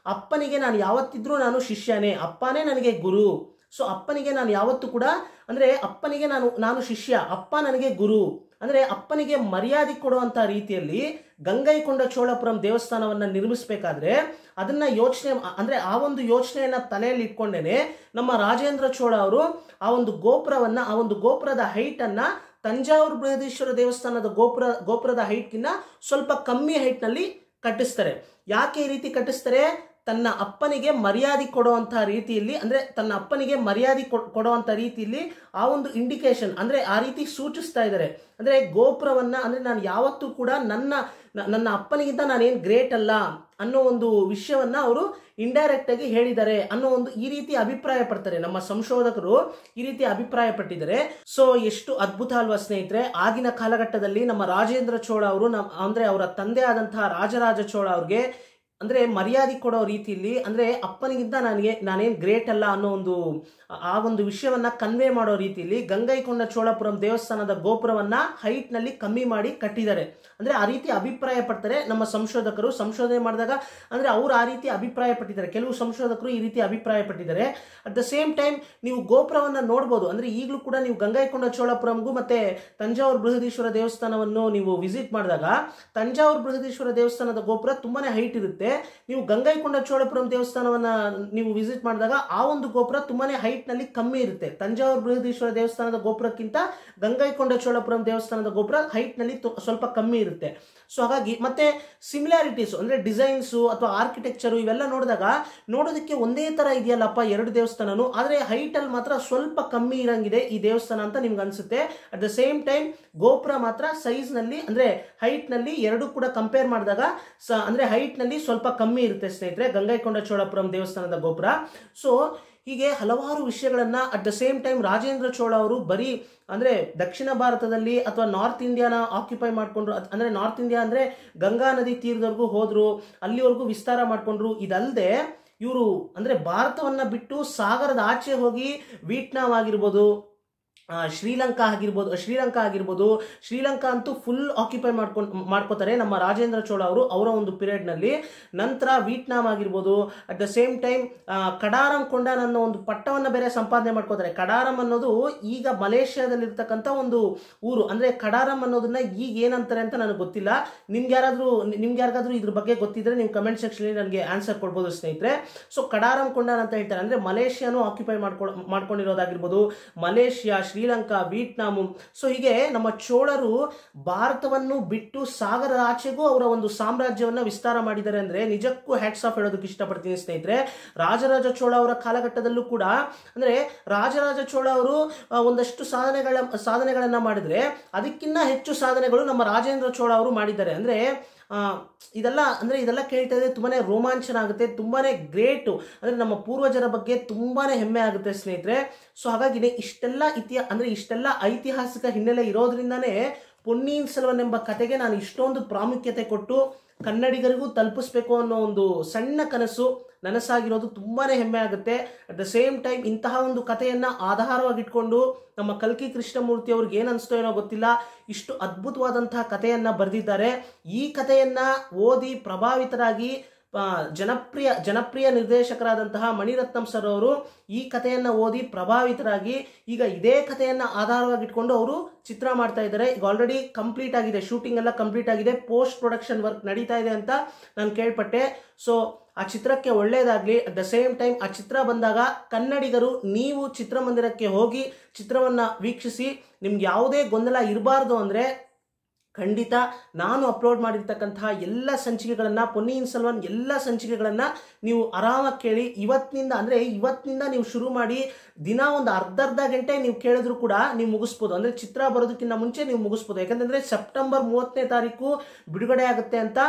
A: ಅಪ್ಪನಿಗೆ ನಾನು ಯಾವತ್ತಿದ್ರೂ ನಾನು ಶಿಷ್ಯನೇ, ಅಪ್ಪನೇ ನನಗೆ ಗುರು. ಸೊ ಅಪ್ಪನಿಗೆ ನಾನು ಯಾವತ್ತೂ ಕೂಡ ಅಂದ್ರೆ ಅಪ್ಪನಿಗೆ ನಾನು ನಾನು ಶಿಷ್ಯ, ಅಪ್ಪ ನನಗೆ ಗುರು. ಅಂದರೆ ಅಪ್ಪನಿಗೆ ಮರ್ಯಾದೆ ಕೊಡುವಂಥ ರೀತಿಯಲ್ಲಿ ಗಂಗೈಕೊಂಡ ಚೋಳಪುರಂ ದೇವಸ್ಥಾನವನ್ನು ನಿರ್ಮಿಸಬೇಕಾದ್ರೆ ಅದನ್ನು ಯೋಚನೆ, ಅಂದರೆ ಆ ಒಂದು ಯೋಚನೆಯನ್ನು ತಲೆಯಲ್ಲಿ ಇಟ್ಕೊಂಡೇನೆ ನಮ್ಮ ರಾಜೇಂದ್ರ ಚೋಳ ಅವರು ಆ ಒಂದು ಗೋಪುರವನ್ನು, ಆ ಒಂದು ಗೋಪುರದ ಹೈಟನ್ನು ತಂಜಾವೂರು ಬೃಹದೀಶ್ವರ ದೇವಸ್ಥಾನದ ಗೋಪುರ, ಗೋಪುರದ ಹೈಟ್ಗಿನ್ನ ಸ್ವಲ್ಪ ಕಮ್ಮಿ ಹೈಟ್ನಲ್ಲಿ ಕಟ್ಟಿಸ್ತಾರೆ. ಯಾಕೆ ಈ ರೀತಿ ಕಟ್ಟಿಸ್ತಾರೆ? ತನ್ನ ಅಪ್ಪನಿಗೆ ಮರ್ಯಾದೆ ಕೊಡುವಂತಹ ರೀತಿಯಲ್ಲಿ, ಅಂದ್ರೆ ತನ್ನ ಅಪ್ಪನಿಗೆ ಮರ್ಯಾದೆ ಕೊ- ಕೊಡುವಂತ ರೀತಿಯಲ್ಲಿ ಆ ಒಂದು ಇಂಡಿಕೇಶನ್ ಅಂದ್ರೆ ಆ ರೀತಿ ಸೂಚಿಸ್ತಾ ಇದ್ದಾರೆ. ಅಂದ್ರೆ ಗೋಪುರವನ್ನ, ಅಂದ್ರೆ ನಾನು ಯಾವತ್ತೂ ಕೂಡ ನನ್ನ ನನ್ನ ಅಪ್ಪನಿಗಿಂತ ನಾನೇನು ಗ್ರೇಟ್ ಅಲ್ಲ ಅನ್ನೋ ಒಂದು ವಿಷಯವನ್ನ ಅವರು ಇಂಡೈರೆಕ್ಟ್ ಆಗಿ ಹೇಳಿದ್ದಾರೆ ಅನ್ನೋ ಒಂದು ಈ ರೀತಿ ಅಭಿಪ್ರಾಯ ಪಡ್ತಾರೆ ನಮ್ಮ ಸಂಶೋಧಕರು ಈ ರೀತಿ ಅಭಿಪ್ರಾಯ ಪಟ್ಟಿದ್ದಾರೆ ಸೊ ಎಷ್ಟು ಅದ್ಭುತ ಅಲ್ವಾ ಸ್ನೇಹಿತರೆ. ಆಗಿನ ಕಾಲಘಟ್ಟದಲ್ಲಿ ನಮ್ಮ ರಾಜೇಂದ್ರ ಚೋಳ ಅವರು ನಮ್ಮ ಅಂದ್ರೆ ಅವರ ತಂದೆ ಆದಂತಹ ರಾಜರಾಜ ಚೋಳ ಅವ್ರಿಗೆ ಅಂದ್ರೆ ಮರ್ಯಾದೆ ಕೊಡೋ ರೀತಿಯಲ್ಲಿ ಅಂದ್ರೆ ಅಪ್ಪನಿಗಿಂತ ನನಗೆ ನಾನೇನ್ ಗ್ರೇಟ್ ಅಲ್ಲ ಅನ್ನೋ ಒಂದು, ಆ ಒಂದು ವಿಷಯವನ್ನ ಕನ್ವೆ ಮಾಡೋ ರೀತಿಯಲ್ಲಿ ಗಂಗೈಕೊಂಡ ಚೋಳಪುರಂ ದೇವಸ್ಥಾನದ ಗೋಪುರವನ್ನ ಹೈಟ್ನಲ್ಲಿ ಕಮ್ಮಿ ಮಾಡಿ ಕಟ್ಟಿದ್ದಾರೆ. ಅಂದ್ರೆ ಆ ರೀತಿ ಅಭಿಪ್ರಾಯ ಪಡ್ತಾರೆ ನಮ್ಮ ಸಂಶೋಧಕರು. ಸಂಶೋಧನೆ ಮಾಡಿದಾಗ ಅಂದ್ರೆ ಅವ್ರು ಆ ರೀತಿ ಅಭಿಪ್ರಾಯ ಪಟ್ಟಿದ್ದಾರೆ. ಕೆಲವು ಸಂಶೋಧಕರು ಈ ರೀತಿ ಅಭಿಪ್ರಾಯ ಪಟ್ಟಿದ್ದಾರೆ. ಅಟ್ ದ ಸೇಮ್ ಟೈಮ್ ನೀವು ಗೋಪುರವನ್ನ ನೋಡ್ಬೋದು. ಅಂದ್ರೆ ಈಗಲೂ ಕೂಡ ನೀವು ಗಂಗೈಕೊಂಡ ಚೋಳಪುರಂಗೂ ಮತ್ತೆ ತಂಜಾವೂರು ಬೃಹದೀಶ್ವರ ದೇವಸ್ಥಾನವನ್ನು ನೀವು ವಿಸಿಟ್ ಮಾಡಿದಾಗ ತಂಜಾವೂರು ಬೃಹದೀಶ್ವರ ದೇವಸ್ಥಾನದ ಗೋಪುರ ತುಂಬಾನೇ ಹೈಟ್ ಇರುತ್ತೆ. ನೀವು ಗಂಗೈಕೊಂಡ ಚೋಳಪುರಂ ದೇವಸ್ಥಾನವನ್ನ ನೀವು ವಿಸಿಟ್ ಮಾಡಿದಾಗ ಆ ಒಂದು ಗೋಪುರ ತುಂಬಾನೇ ಹೈಟ್ನಲ್ಲಿ ಕಮ್ಮಿ ಇರುತ್ತೆ. ತಂಜಾವೂರು ಬೃಹದೀಶ್ವರ ದೇವಸ್ಥಾನದ ಗೋಪುರಕ್ಕಿಂತ ಗಂಗೈಕೊಂಡ ಚೋಳಪುರಂ ದೇವಸ್ಥಾನದ ಗೋಪುರ ಹೈಟ್ನಲ್ಲಿ ಸ್ವಲ್ಪ ಕಮ್ಮಿ ಇರುತ್ತೆ. ಸೊ ಹಾಗಾಗಿ ಮತ್ತೆ ಸಿಮಿಲಾರಿಟೀಸ್ ಅಂದ್ರೆ ಡಿಸೈನ್ಸು ಅಥವಾ ಆರ್ಕಿಟೆಕ್ಚರು ಇವೆಲ್ಲ ನೋಡಿದಾಗ ನೋಡೋದಕ್ಕೆ ಒಂದೇ ತರ ಇದೆಯಲ್ಲಪ್ಪ ಎರಡು ದೇವಸ್ಥಾನನು, ಆದ್ರೆ ಹೈಟ್ ಅಲ್ಲಿ ಮಾತ್ರ ಸ್ವಲ್ಪ ಕಮ್ಮಿ ಇರಂಗಿದೆ ಈ ದೇವಸ್ಥಾನ ಅಂತ ನಿಮ್ಗೆ ಅನ್ಸುತ್ತೆ. ಅಟ್ ದ ಸೇಮ್ ಟೈಮ್ ಗೋಪುರ ಮಾತ್ರ ಅಂದ್ರೆ ಹೈಟ್ನಲ್ಲಿ ಎರಡು ಕೂಡ ಕಂಪೇರ್ ಮಾಡಿದಾಗ ಅಂದ್ರೆ ಹೈಟ್ನಲ್ಲಿ ಸ್ವಲ್ಪ ಕಮ್ಮಿ ಇರುತ್ತೆ ಸ್ನೇಹಿತರೆ. ಗಂಗೈಕೊಂಡ ಚೋಳಪುರಂ ದೇವಸ್ಥಾನದ ಗೋಪುರ. ಸೊ ಹೀಗೆ ಹಲವಾರು ವಿಷಯಗಳನ್ನ at the same time Rajendra Chola ಅವರು ಬರೀ ಅಂದ್ರೆ ದಕ್ಷಿಣ ಭಾರತದಲ್ಲಿ ಅಥವಾ ನಾರ್ತ್ ಇಂಡಿಯಾನ ಆಕ್ಯುಪೈ ಮಾಡ್ಕೊಂಡ್ರು. ಅದ್- ಅಂದ್ರೆ ನಾರ್ತ್ ಇಂಡಿಯಾ ಅಂದ್ರೆ ಗಂಗಾ ನದಿ ತೀರದವರೆಗೂ ಹೋದ್ರು, ಅಲ್ಲಿವರೆಗೂ ವಿಸ್ತಾರ ಮಾಡ್ಕೊಂಡ್ರು. ಇದಲ್ಲದೆ ಇವರು ಅಂದ್ರೆ ಭಾರತವನ್ನ ಬಿಟ್ಟು ಸಾಗರದ ಆಚೆ ಹೋಗಿ ವಿಯಟ್ನಾಂ ಆಗಿರ್ಬೋದು ಶ್ರೀಲಂಕಾ ಆಗಿರ್ಬೋದು ಶ್ರೀಲಂಕಾ ಆಗಿರ್ಬೋದು, ಶ್ರೀಲಂಕಾ ಅಂತೂ ಫುಲ್ ಆಕ್ಯುಪೈ ಮಾಡ್ಕೊಂಡು, ಮಾಡ್ಕೋತಾರೆ. ನಮ್ಮ ರಾಜೇಂದ್ರ ಚೋಳ ಅವರು ಅವರ ಒಂದು ಪೀರಿಯಡ್ನಲ್ಲಿ ನಲ್ಲಿ. ನಂತರ ವಿಯಟ್ನಾಂ ಆಗಿರ್ಬೋದು at the same time Kadaram Konda ಅನ್ನೋ ಒಂದು ಪಟ್ಟವನ್ನು ಬೇರೆ ಸಂಪಾದನೆ ಮಾಡ್ಕೋತಾರೆ. ಕಡಾರಂ ಅನ್ನೋದು ಈಗ ಮಲೇಷ್ಯಾದಲ್ಲಿರ್ತಕ್ಕಂಥ ಒಂದು ಊರು. ಅಂದರೆ ಕಡಾರಂ ಅನ್ನೋದನ್ನ ಈಗ ಏನಂತಾರೆ ಅಂತ ನನಗೆ ಗೊತ್ತಿಲ್ಲ. ನಿಮ್ಗೆ ಯಾರಾದರೂ, ನಿಮ್ಗೆ ಯಾರಿಗಾದ್ರೂ ಇದ್ರ ಬಗ್ಗೆ ಗೊತ್ತಿದ್ರೆ ನೀವು ಕಮೆಂಟ್ ಸೆಕ್ಷನ್ ನನಗೆ ಆನ್ಸರ್ ಕೊಡ್ಬೋದು ಸ್ನೇಹಿತರೆ. ಸೊ ಕಡಾರಂ ಕೊಂಡಾನ್ ಅಂತ ಹೇಳ್ತಾರೆ. ಅಂದರೆ ಮಲೇಷ್ಯಾನು ಆಕ್ಯುಪೈ ಮಾಡ್ಕೊಂಡು ಮಾಡ್ಕೊಂಡಿರೋದಾಗಿರ್ಬೋದು. Malaysia Sri Lanka, Vietnam. So ಹೀಗೆ ನಮ್ಮ ಚೋಳರು ಭಾರತವನ್ನು ಬಿಟ್ಟು ಸಾಗರ ಆಚೆಗೂ ಅವರ ಒಂದು ಸಾಮ್ರಾಜ್ಯವನ್ನು ವಿಸ್ತಾರ ಮಾಡಿದ್ದಾರೆ ಅಂದ್ರೆ ನಿಜಕ್ಕೂ ಹ್ಯಾಟ್ಸ್ ಆಫ್ ಹೇಳೋದಕ್ಕೆ ಇಷ್ಟಪಡ್ತೀನಿ ಸ್ನೇಹಿತರೆ. ರಾಜರಾಜ ಚೋಳ ಅವರ ಕಾಲಘಟ್ಟದಲ್ಲೂ ಕೂಡ, ಅಂದ್ರೆ ರಾಜರಾಜ ಚೋಳ ಅವರು ಒಂದಷ್ಟು ಸಾಧನೆಗಳ, ಸಾಧನೆಗಳನ್ನ ಮಾಡಿದ್ರೆ ಅದಕ್ಕಿಂತ ಹೆಚ್ಚು ಸಾಧನೆಗಳು ನಮ್ಮ ರಾಜೇಂದ್ರ ಚೋಳ ಅವರು ಮಾಡಿದ್ದಾರೆ. ಅಂದ್ರೆ ಇದೆಲ್ಲ ಅಂದರೆ ಇದೆಲ್ಲ ಕೇಳ್ತಾ ಇದ್ದರೆ ತುಂಬಾ ರೋಮಾಂಚನ ಆಗುತ್ತೆ ತುಂಬಾ ಗ್ರೇಟು ಅಂದರೆ ನಮ್ಮ ಪೂರ್ವಜರ ಬಗ್ಗೆ ತುಂಬಾ ಹೆಮ್ಮೆ ಆಗುತ್ತೆ ಸ್ನೇಹಿತರೆ. ಸೊ ಹಾಗಾಗಿ ಇಷ್ಟೆಲ್ಲ ಇತಿಹಾಸ ಅಂದರೆ ಇಷ್ಟೆಲ್ಲ ಐತಿಹಾಸಿಕ ಹಿನ್ನೆಲೆ ಇರೋದ್ರಿಂದನೇ ಪೊನ್ನಿಯಿನ್ ಸೆಲ್ವನ್ ಎಂಬ ಕತೆಗೆ ನಾನು ಇಷ್ಟೊಂದು ಪ್ರಾಮುಖ್ಯತೆ ಕೊಟ್ಟು ಕನ್ನಡಿಗರಿಗೂ ತಲುಪಿಸ್ಬೇಕು ಅನ್ನೋ ಒಂದು ಸಣ್ಣ ಕನಸು ನನಸಾಗಿರೋದು ತುಂಬಾ ಹೆಮ್ಮೆ ಆಗುತ್ತೆ. ಅಟ್ ದ ಸೇಮ್ ಟೈಮ್ ಇಂತಹ ಒಂದು ಕಥೆಯನ್ನ ಆಧಾರವಾಗಿಟ್ಕೊಂಡು ನಮ್ಮ ಕಲ್ಕಿ ಕೃಷ್ಣಮೂರ್ತಿ ಅವ್ರಿಗೆ ಏನು ಅನಿಸ್ತೋ ಏನೋ ಗೊತ್ತಿಲ್ಲ. ಇಷ್ಟು ಅದ್ಭುತವಾದಂತಹ ಕಥೆಯನ್ನ ಬರೆದಿದ್ದಾರೆ. ಈ ಕಥೆಯನ್ನ ಓದಿ ಪ್ರಭಾವಿತರಾಗಿ ಜನಪ್ರಿಯ ಜನಪ್ರಿಯ ನಿರ್ದೇಶಕರಾದಂತಹ ಮಣಿರತ್ನಂ ಸರ್ ಅವರು ಈ ಕಥೆಯನ್ನು ಓದಿ ಪ್ರಭಾವಿತರಾಗಿ ಈಗ ಇದೇ ಕಥೆಯನ್ನು ಆಧಾರವಾಗಿಟ್ಕೊಂಡು ಅವರು ಚಿತ್ರ ಮಾಡ್ತಾ ಇದ್ದಾರೆ. ಈಗ ಆಲ್ರೆಡಿ ಕಂಪ್ಲೀಟ್ ಆಗಿದೆ ಶೂಟಿಂಗ್ ಎಲ್ಲ ಕಂಪ್ಲೀಟ್ ಆಗಿದೆ ಪೋಸ್ಟ್ ಪ್ರೊಡಕ್ಷನ್ ವರ್ಕ್ ನಡೀತಾ ಇದೆ ಅಂತ ನಾನು ಕೇಳ್ಪಟ್ಟೆ. ಸೊ ಆ ಚಿತ್ರಕ್ಕೆ ಒಳ್ಳೆಯದಾಗಲಿ ಅಟ್ ದ ಸೇಮ್ ಟೈಮ್ ಆ ಚಿತ್ರ ಬಂದಾಗ ಕನ್ನಡಿಗರು ನೀವು ಚಿತ್ರಮಂದಿರಕ್ಕೆ ಹೋಗಿ ಚಿತ್ರವನ್ನು ವೀಕ್ಷಿಸಿ, ನಿಮ್ಗೆ ಯಾವುದೇ ಗೊಂದಲ ಇರಬಾರ್ದು ಅಂದ್ರೆ ಖಂಡಿತ ನಾನು ಅಪ್ಲೋಡ್ ಮಾಡಿರ್ತಕ್ಕಂತಹ ಎಲ್ಲ ಸಂಚಿಕೆಗಳನ್ನು ಪೊನ್ನಿಯಿನ್ ಸಲ್ವಾನ್ ಎಲ್ಲ ಸಂಚಿಕೆಗಳನ್ನು ನೀವು ಆರಾಮಾಗಿ ಕೇಳಿ, ಇವತ್ತಿನಿಂದ ಅಂದರೆ ಇವತ್ತಿನಿಂದ ನೀವು ಶುರು ಮಾಡಿ ದಿನ ಒಂದು ಅರ್ಧ ಅರ್ಧ ಗಂಟೆ ನೀವು ಕೇಳಿದ್ರು ಕೂಡ ನೀವು ಮುಗಿಸ್ಬೋದು. ಅಂದರೆ ಚಿತ್ರ ಬರೋದಕ್ಕಿಂತ ಮುಂಚೆ ನೀವು ಮುಗಿಸ್ಬೋದು. ಯಾಕಂತಂದರೆ ಸೆಪ್ಟೆಂಬರ್ ಮೂವತ್ತನೇ ತಾರೀಕು ಬಿಡುಗಡೆ ಆಗುತ್ತೆ ಅಂತ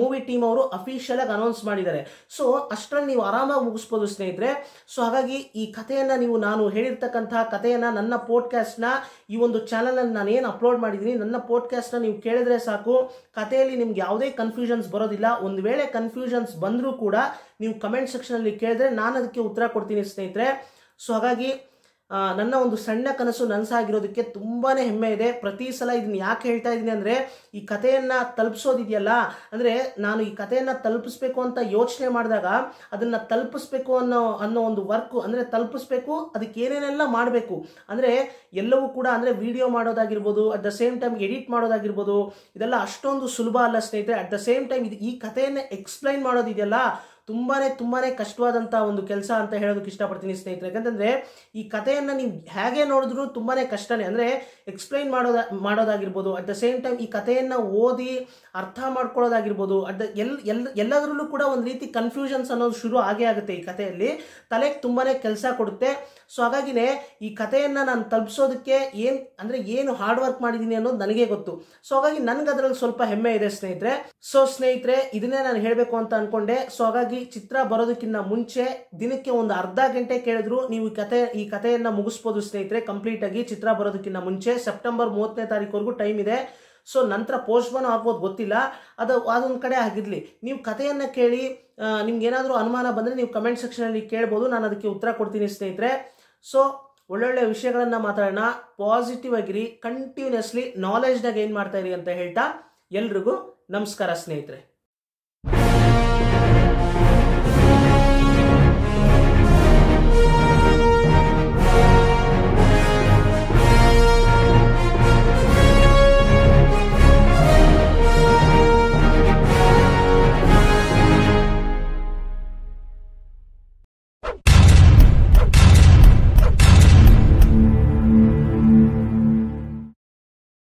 A: ಮೂವಿ ಟೀಮ್ ಅವರು ಅಫಿಷಿಯಲ್ ಆಗಿ ಅನೌನ್ಸ್ ಮಾಡಿದ್ದಾರೆ. ಸೊ ಅಷ್ಟರಲ್ಲಿ ನೀವು ಆರಾಮಾಗಿ ಮುಗಿಸ್ಬೋದು ಸ್ನೇಹಿತರೆ. ಸೊ ಹಾಗಾಗಿ ಈ ಕಥೆಯನ್ನು ನೀವು ನಾನು ಹೇಳಿರ್ತಕ್ಕಂತಹ ಕಥೆಯನ್ನು, ನನ್ನ ಪೋಡ್ಕಾಸ್ಟ್ನ ಈ ಒಂದು ಚಾನಲಲ್ಲಿ ನಾನು ಏನು ಅಪ್ಲೋಡ್ ಮಾಡಿದ್ದೀನಿ, ನನ್ನ ಪೋಡ್ಕಾಸ್ಟ್ನ ನೀವು ಕೇಳಿದ್ರೆ ಸಾಕು. ಕಥೆಯಲ್ಲಿ ನಿಮ್ಗೆ ಯಾವುದೇ ಕನ್ಫ್ಯೂಷನ್ಸ್ ಬರೋದಿಲ್ಲ. ಒಂದು ವೇಳೆ ಕನ್ಫ್ಯೂಷನ್ಸ್ ಬಂದರೂ ಕೂಡ ನೀವು ಕಮೆಂಟ್ ಸೆಕ್ಷನಲ್ಲಿ ಕೇಳಿದ್ರೆ ನಾನು ಅದಕ್ಕೆ ಉತ್ತರ ಕೊಡ್ತೀನಿ ಸ್ನೇಹಿತರೆ. ಸೊ ಹಾಗಾಗಿ ನನ್ನ ಒಂದು ಸಣ್ಣ ಕನಸು ನನಸಾಗಿರೋದಕ್ಕೆ ತುಂಬಾ ಹೆಮ್ಮೆ ಇದೆ. ಪ್ರತಿ ಸಲ ಇದನ್ನ ಯಾಕೆ ಹೇಳ್ತಾ ಇದ್ದೀನಿ ಅಂದರೆ, ಈ ಕಥೆಯನ್ನು ತಲುಪಿಸೋದಿದೆಯಲ್ಲ, ಅಂದರೆ ನಾನು ಈ ಕಥೆಯನ್ನು ತಲುಪಿಸ್ಬೇಕು ಅಂತ ಯೋಚನೆ ಮಾಡಿದಾಗ, ಅದನ್ನು ತಲುಪಿಸ್ಬೇಕು ಅನ್ನೋ ಅನ್ನೋ ಒಂದು ವರ್ಕು ಅಂದರೆ ತಲುಪಿಸ್ಬೇಕು, ಅದಕ್ಕೆ ಏನೇನೆಲ್ಲ ಮಾಡಬೇಕು, ಅಂದರೆ ಎಲ್ಲವೂ ಕೂಡ ಅಂದರೆ ವಿಡಿಯೋ ಮಾಡೋದಾಗಿರ್ಬೋದು at the same time edit ಮಾಡೋದಾಗಿರ್ಬೋದು, ಇದೆಲ್ಲ ಅಷ್ಟೊಂದು ಸುಲಭ ಅಲ್ಲ ಸ್ನೇಹಿತರೆ. ಅಟ್ ದ ಸೇಮ್ ಟೈಮ್ ಇದು ಈ ಕಥೆಯನ್ನು ಎಕ್ಸ್ಪ್ಲೈನ್ ಮಾಡೋದಿದೆಯಲ್ಲ ತುಂಬಾನೇ ತುಂಬಾ ಕಷ್ಟವಾದಂಥ ಒಂದು ಕೆಲಸ ಅಂತ ಹೇಳೋದಕ್ಕೆ ಇಷ್ಟಪಡ್ತೀನಿ ಸ್ನೇಹಿತರೆ. ಯಾಕಂತಂದ್ರೆ ಈ ಕಥೆಯನ್ನ ನೀವು ಹೇಗೆ ನೋಡಿದ್ರು ತುಂಬಾ ಕಷ್ಟನೇ. ಅಂದ್ರೆ ಎಕ್ಸ್ಪ್ಲೈನ್ ಮಾಡೋದ, ಮಾಡೋದಾಗಿರ್ಬೋದು ಅಟ್ ದ ಸೇಮ್ ಟೈಮ್ ಈ ಕಥೆಯನ್ನ ಓದಿ ಅರ್ಥ ಮಾಡ್ಕೊಳ್ಳೋದಾಗಿರ್ಬೋದು ಅಟ್ ದ ಎಲ್ ಎಲ್ಲದರಲ್ಲೂ ಕೂಡ ಒಂದು ರೀತಿ ಕನ್ಫ್ಯೂಷನ್ಸ್ ಅನ್ನೋದು ಶುರು ಆಗೇ ಆಗುತ್ತೆ ಈ ಕಥೆಯಲ್ಲಿ. ತಲೆಗೆ ತುಂಬಾ ಕೆಲಸ ಕೊಡುತ್ತೆ. ಸೊ ಹಾಗಾಗಿನೇ ಈ ಕಥೆಯನ್ನ ನಾನು ತಲುಪಿಸೋದಕ್ಕೆ ಏನು, ಅಂದ್ರೆ ಏನು ಹಾರ್ಡ್ ವರ್ಕ್ ಮಾಡಿದ್ದೀನಿ ಅನ್ನೋದು ನನಗೆ ಗೊತ್ತು. ಸೊ ಹಾಗಾಗಿ ನನಗೆ ಅದರಲ್ಲಿ ಸ್ವಲ್ಪ ಹೆಮ್ಮೆ ಇದೆ ಸ್ನೇಹಿತರೆ. ಸೊ ಸ್ನೇಹಿತರೆ, ಇದನ್ನೇ ನಾನು ಹೇಳಬೇಕು ಅಂತ ಅನ್ಕೊಂಡೆ. ಸೊ ಹಾಗಾಗಿ ಚಿತ್ರ ಬರೋದಕ್ಕಿಂತ ಮುಂಚೆ ದಿನಕ್ಕೆ ಒಂದು ಅರ್ಧ ಗಂಟೆ ಕೇಳಿದ್ರು ನೀವು ಕತೆ ಈ ಕಥೆಯನ್ನ ಮುಗಿಸ್ಬೋದು ಸ್ನೇಹಿತರೆ ಕಂಪ್ಲೀಟ್ ಆಗಿ ಚಿತ್ರ ಬರೋದಕ್ಕಿಂತ ಮುಂಚೆ. ಸೆಪ್ಟೆಂಬರ್ ಮೂವತ್ತನೇ ತಾರೀಕುವರೆಗೂ ಟೈಮ್ ಇದೆ. ಸೊ ನಂತರ ಪೋಸ್ಟ್ಪೋನ್ ಆಗ್ಬೋದು ಗೊತ್ತಿಲ್ಲ. ಅದು, ಅದೊಂದು ಕಡೆ ಆಗಿರಲಿ. ನೀವು ಕಥೆಯನ್ನು ಕೇಳಿ ನಿಮ್ಗೆ ಏನಾದರೂ ಅನುಮಾನ ಬಂದರೆ ನೀವು ಕಮೆಂಟ್ ಸೆಕ್ಷನಲ್ಲಿ ಕೇಳ್ಬೋದು. ನಾನು ಅದಕ್ಕೆ ಉತ್ತರ ಕೊಡ್ತೀನಿ ಸ್ನೇಹಿತರೆ. ಸೊ ಒಳ್ಳೊಳ್ಳೆ ವಿಷಯಗಳನ್ನು ಮಾತಾಡೋಣ. ಪಾಸಿಟಿವ್ ಆಗಿರಿ ಕಂಟಿನ್ಯೂಸ್ಲಿ ನಾಲೆಜ್ನ ಏನ್ ಮಾಡ್ತಾ ಇರಿ ಅಂತ ಹೇಳ್ತಾ ಎಲ್ರಿಗೂ ನಮಸ್ಕಾರ ಸ್ನೇಹಿತರೆ.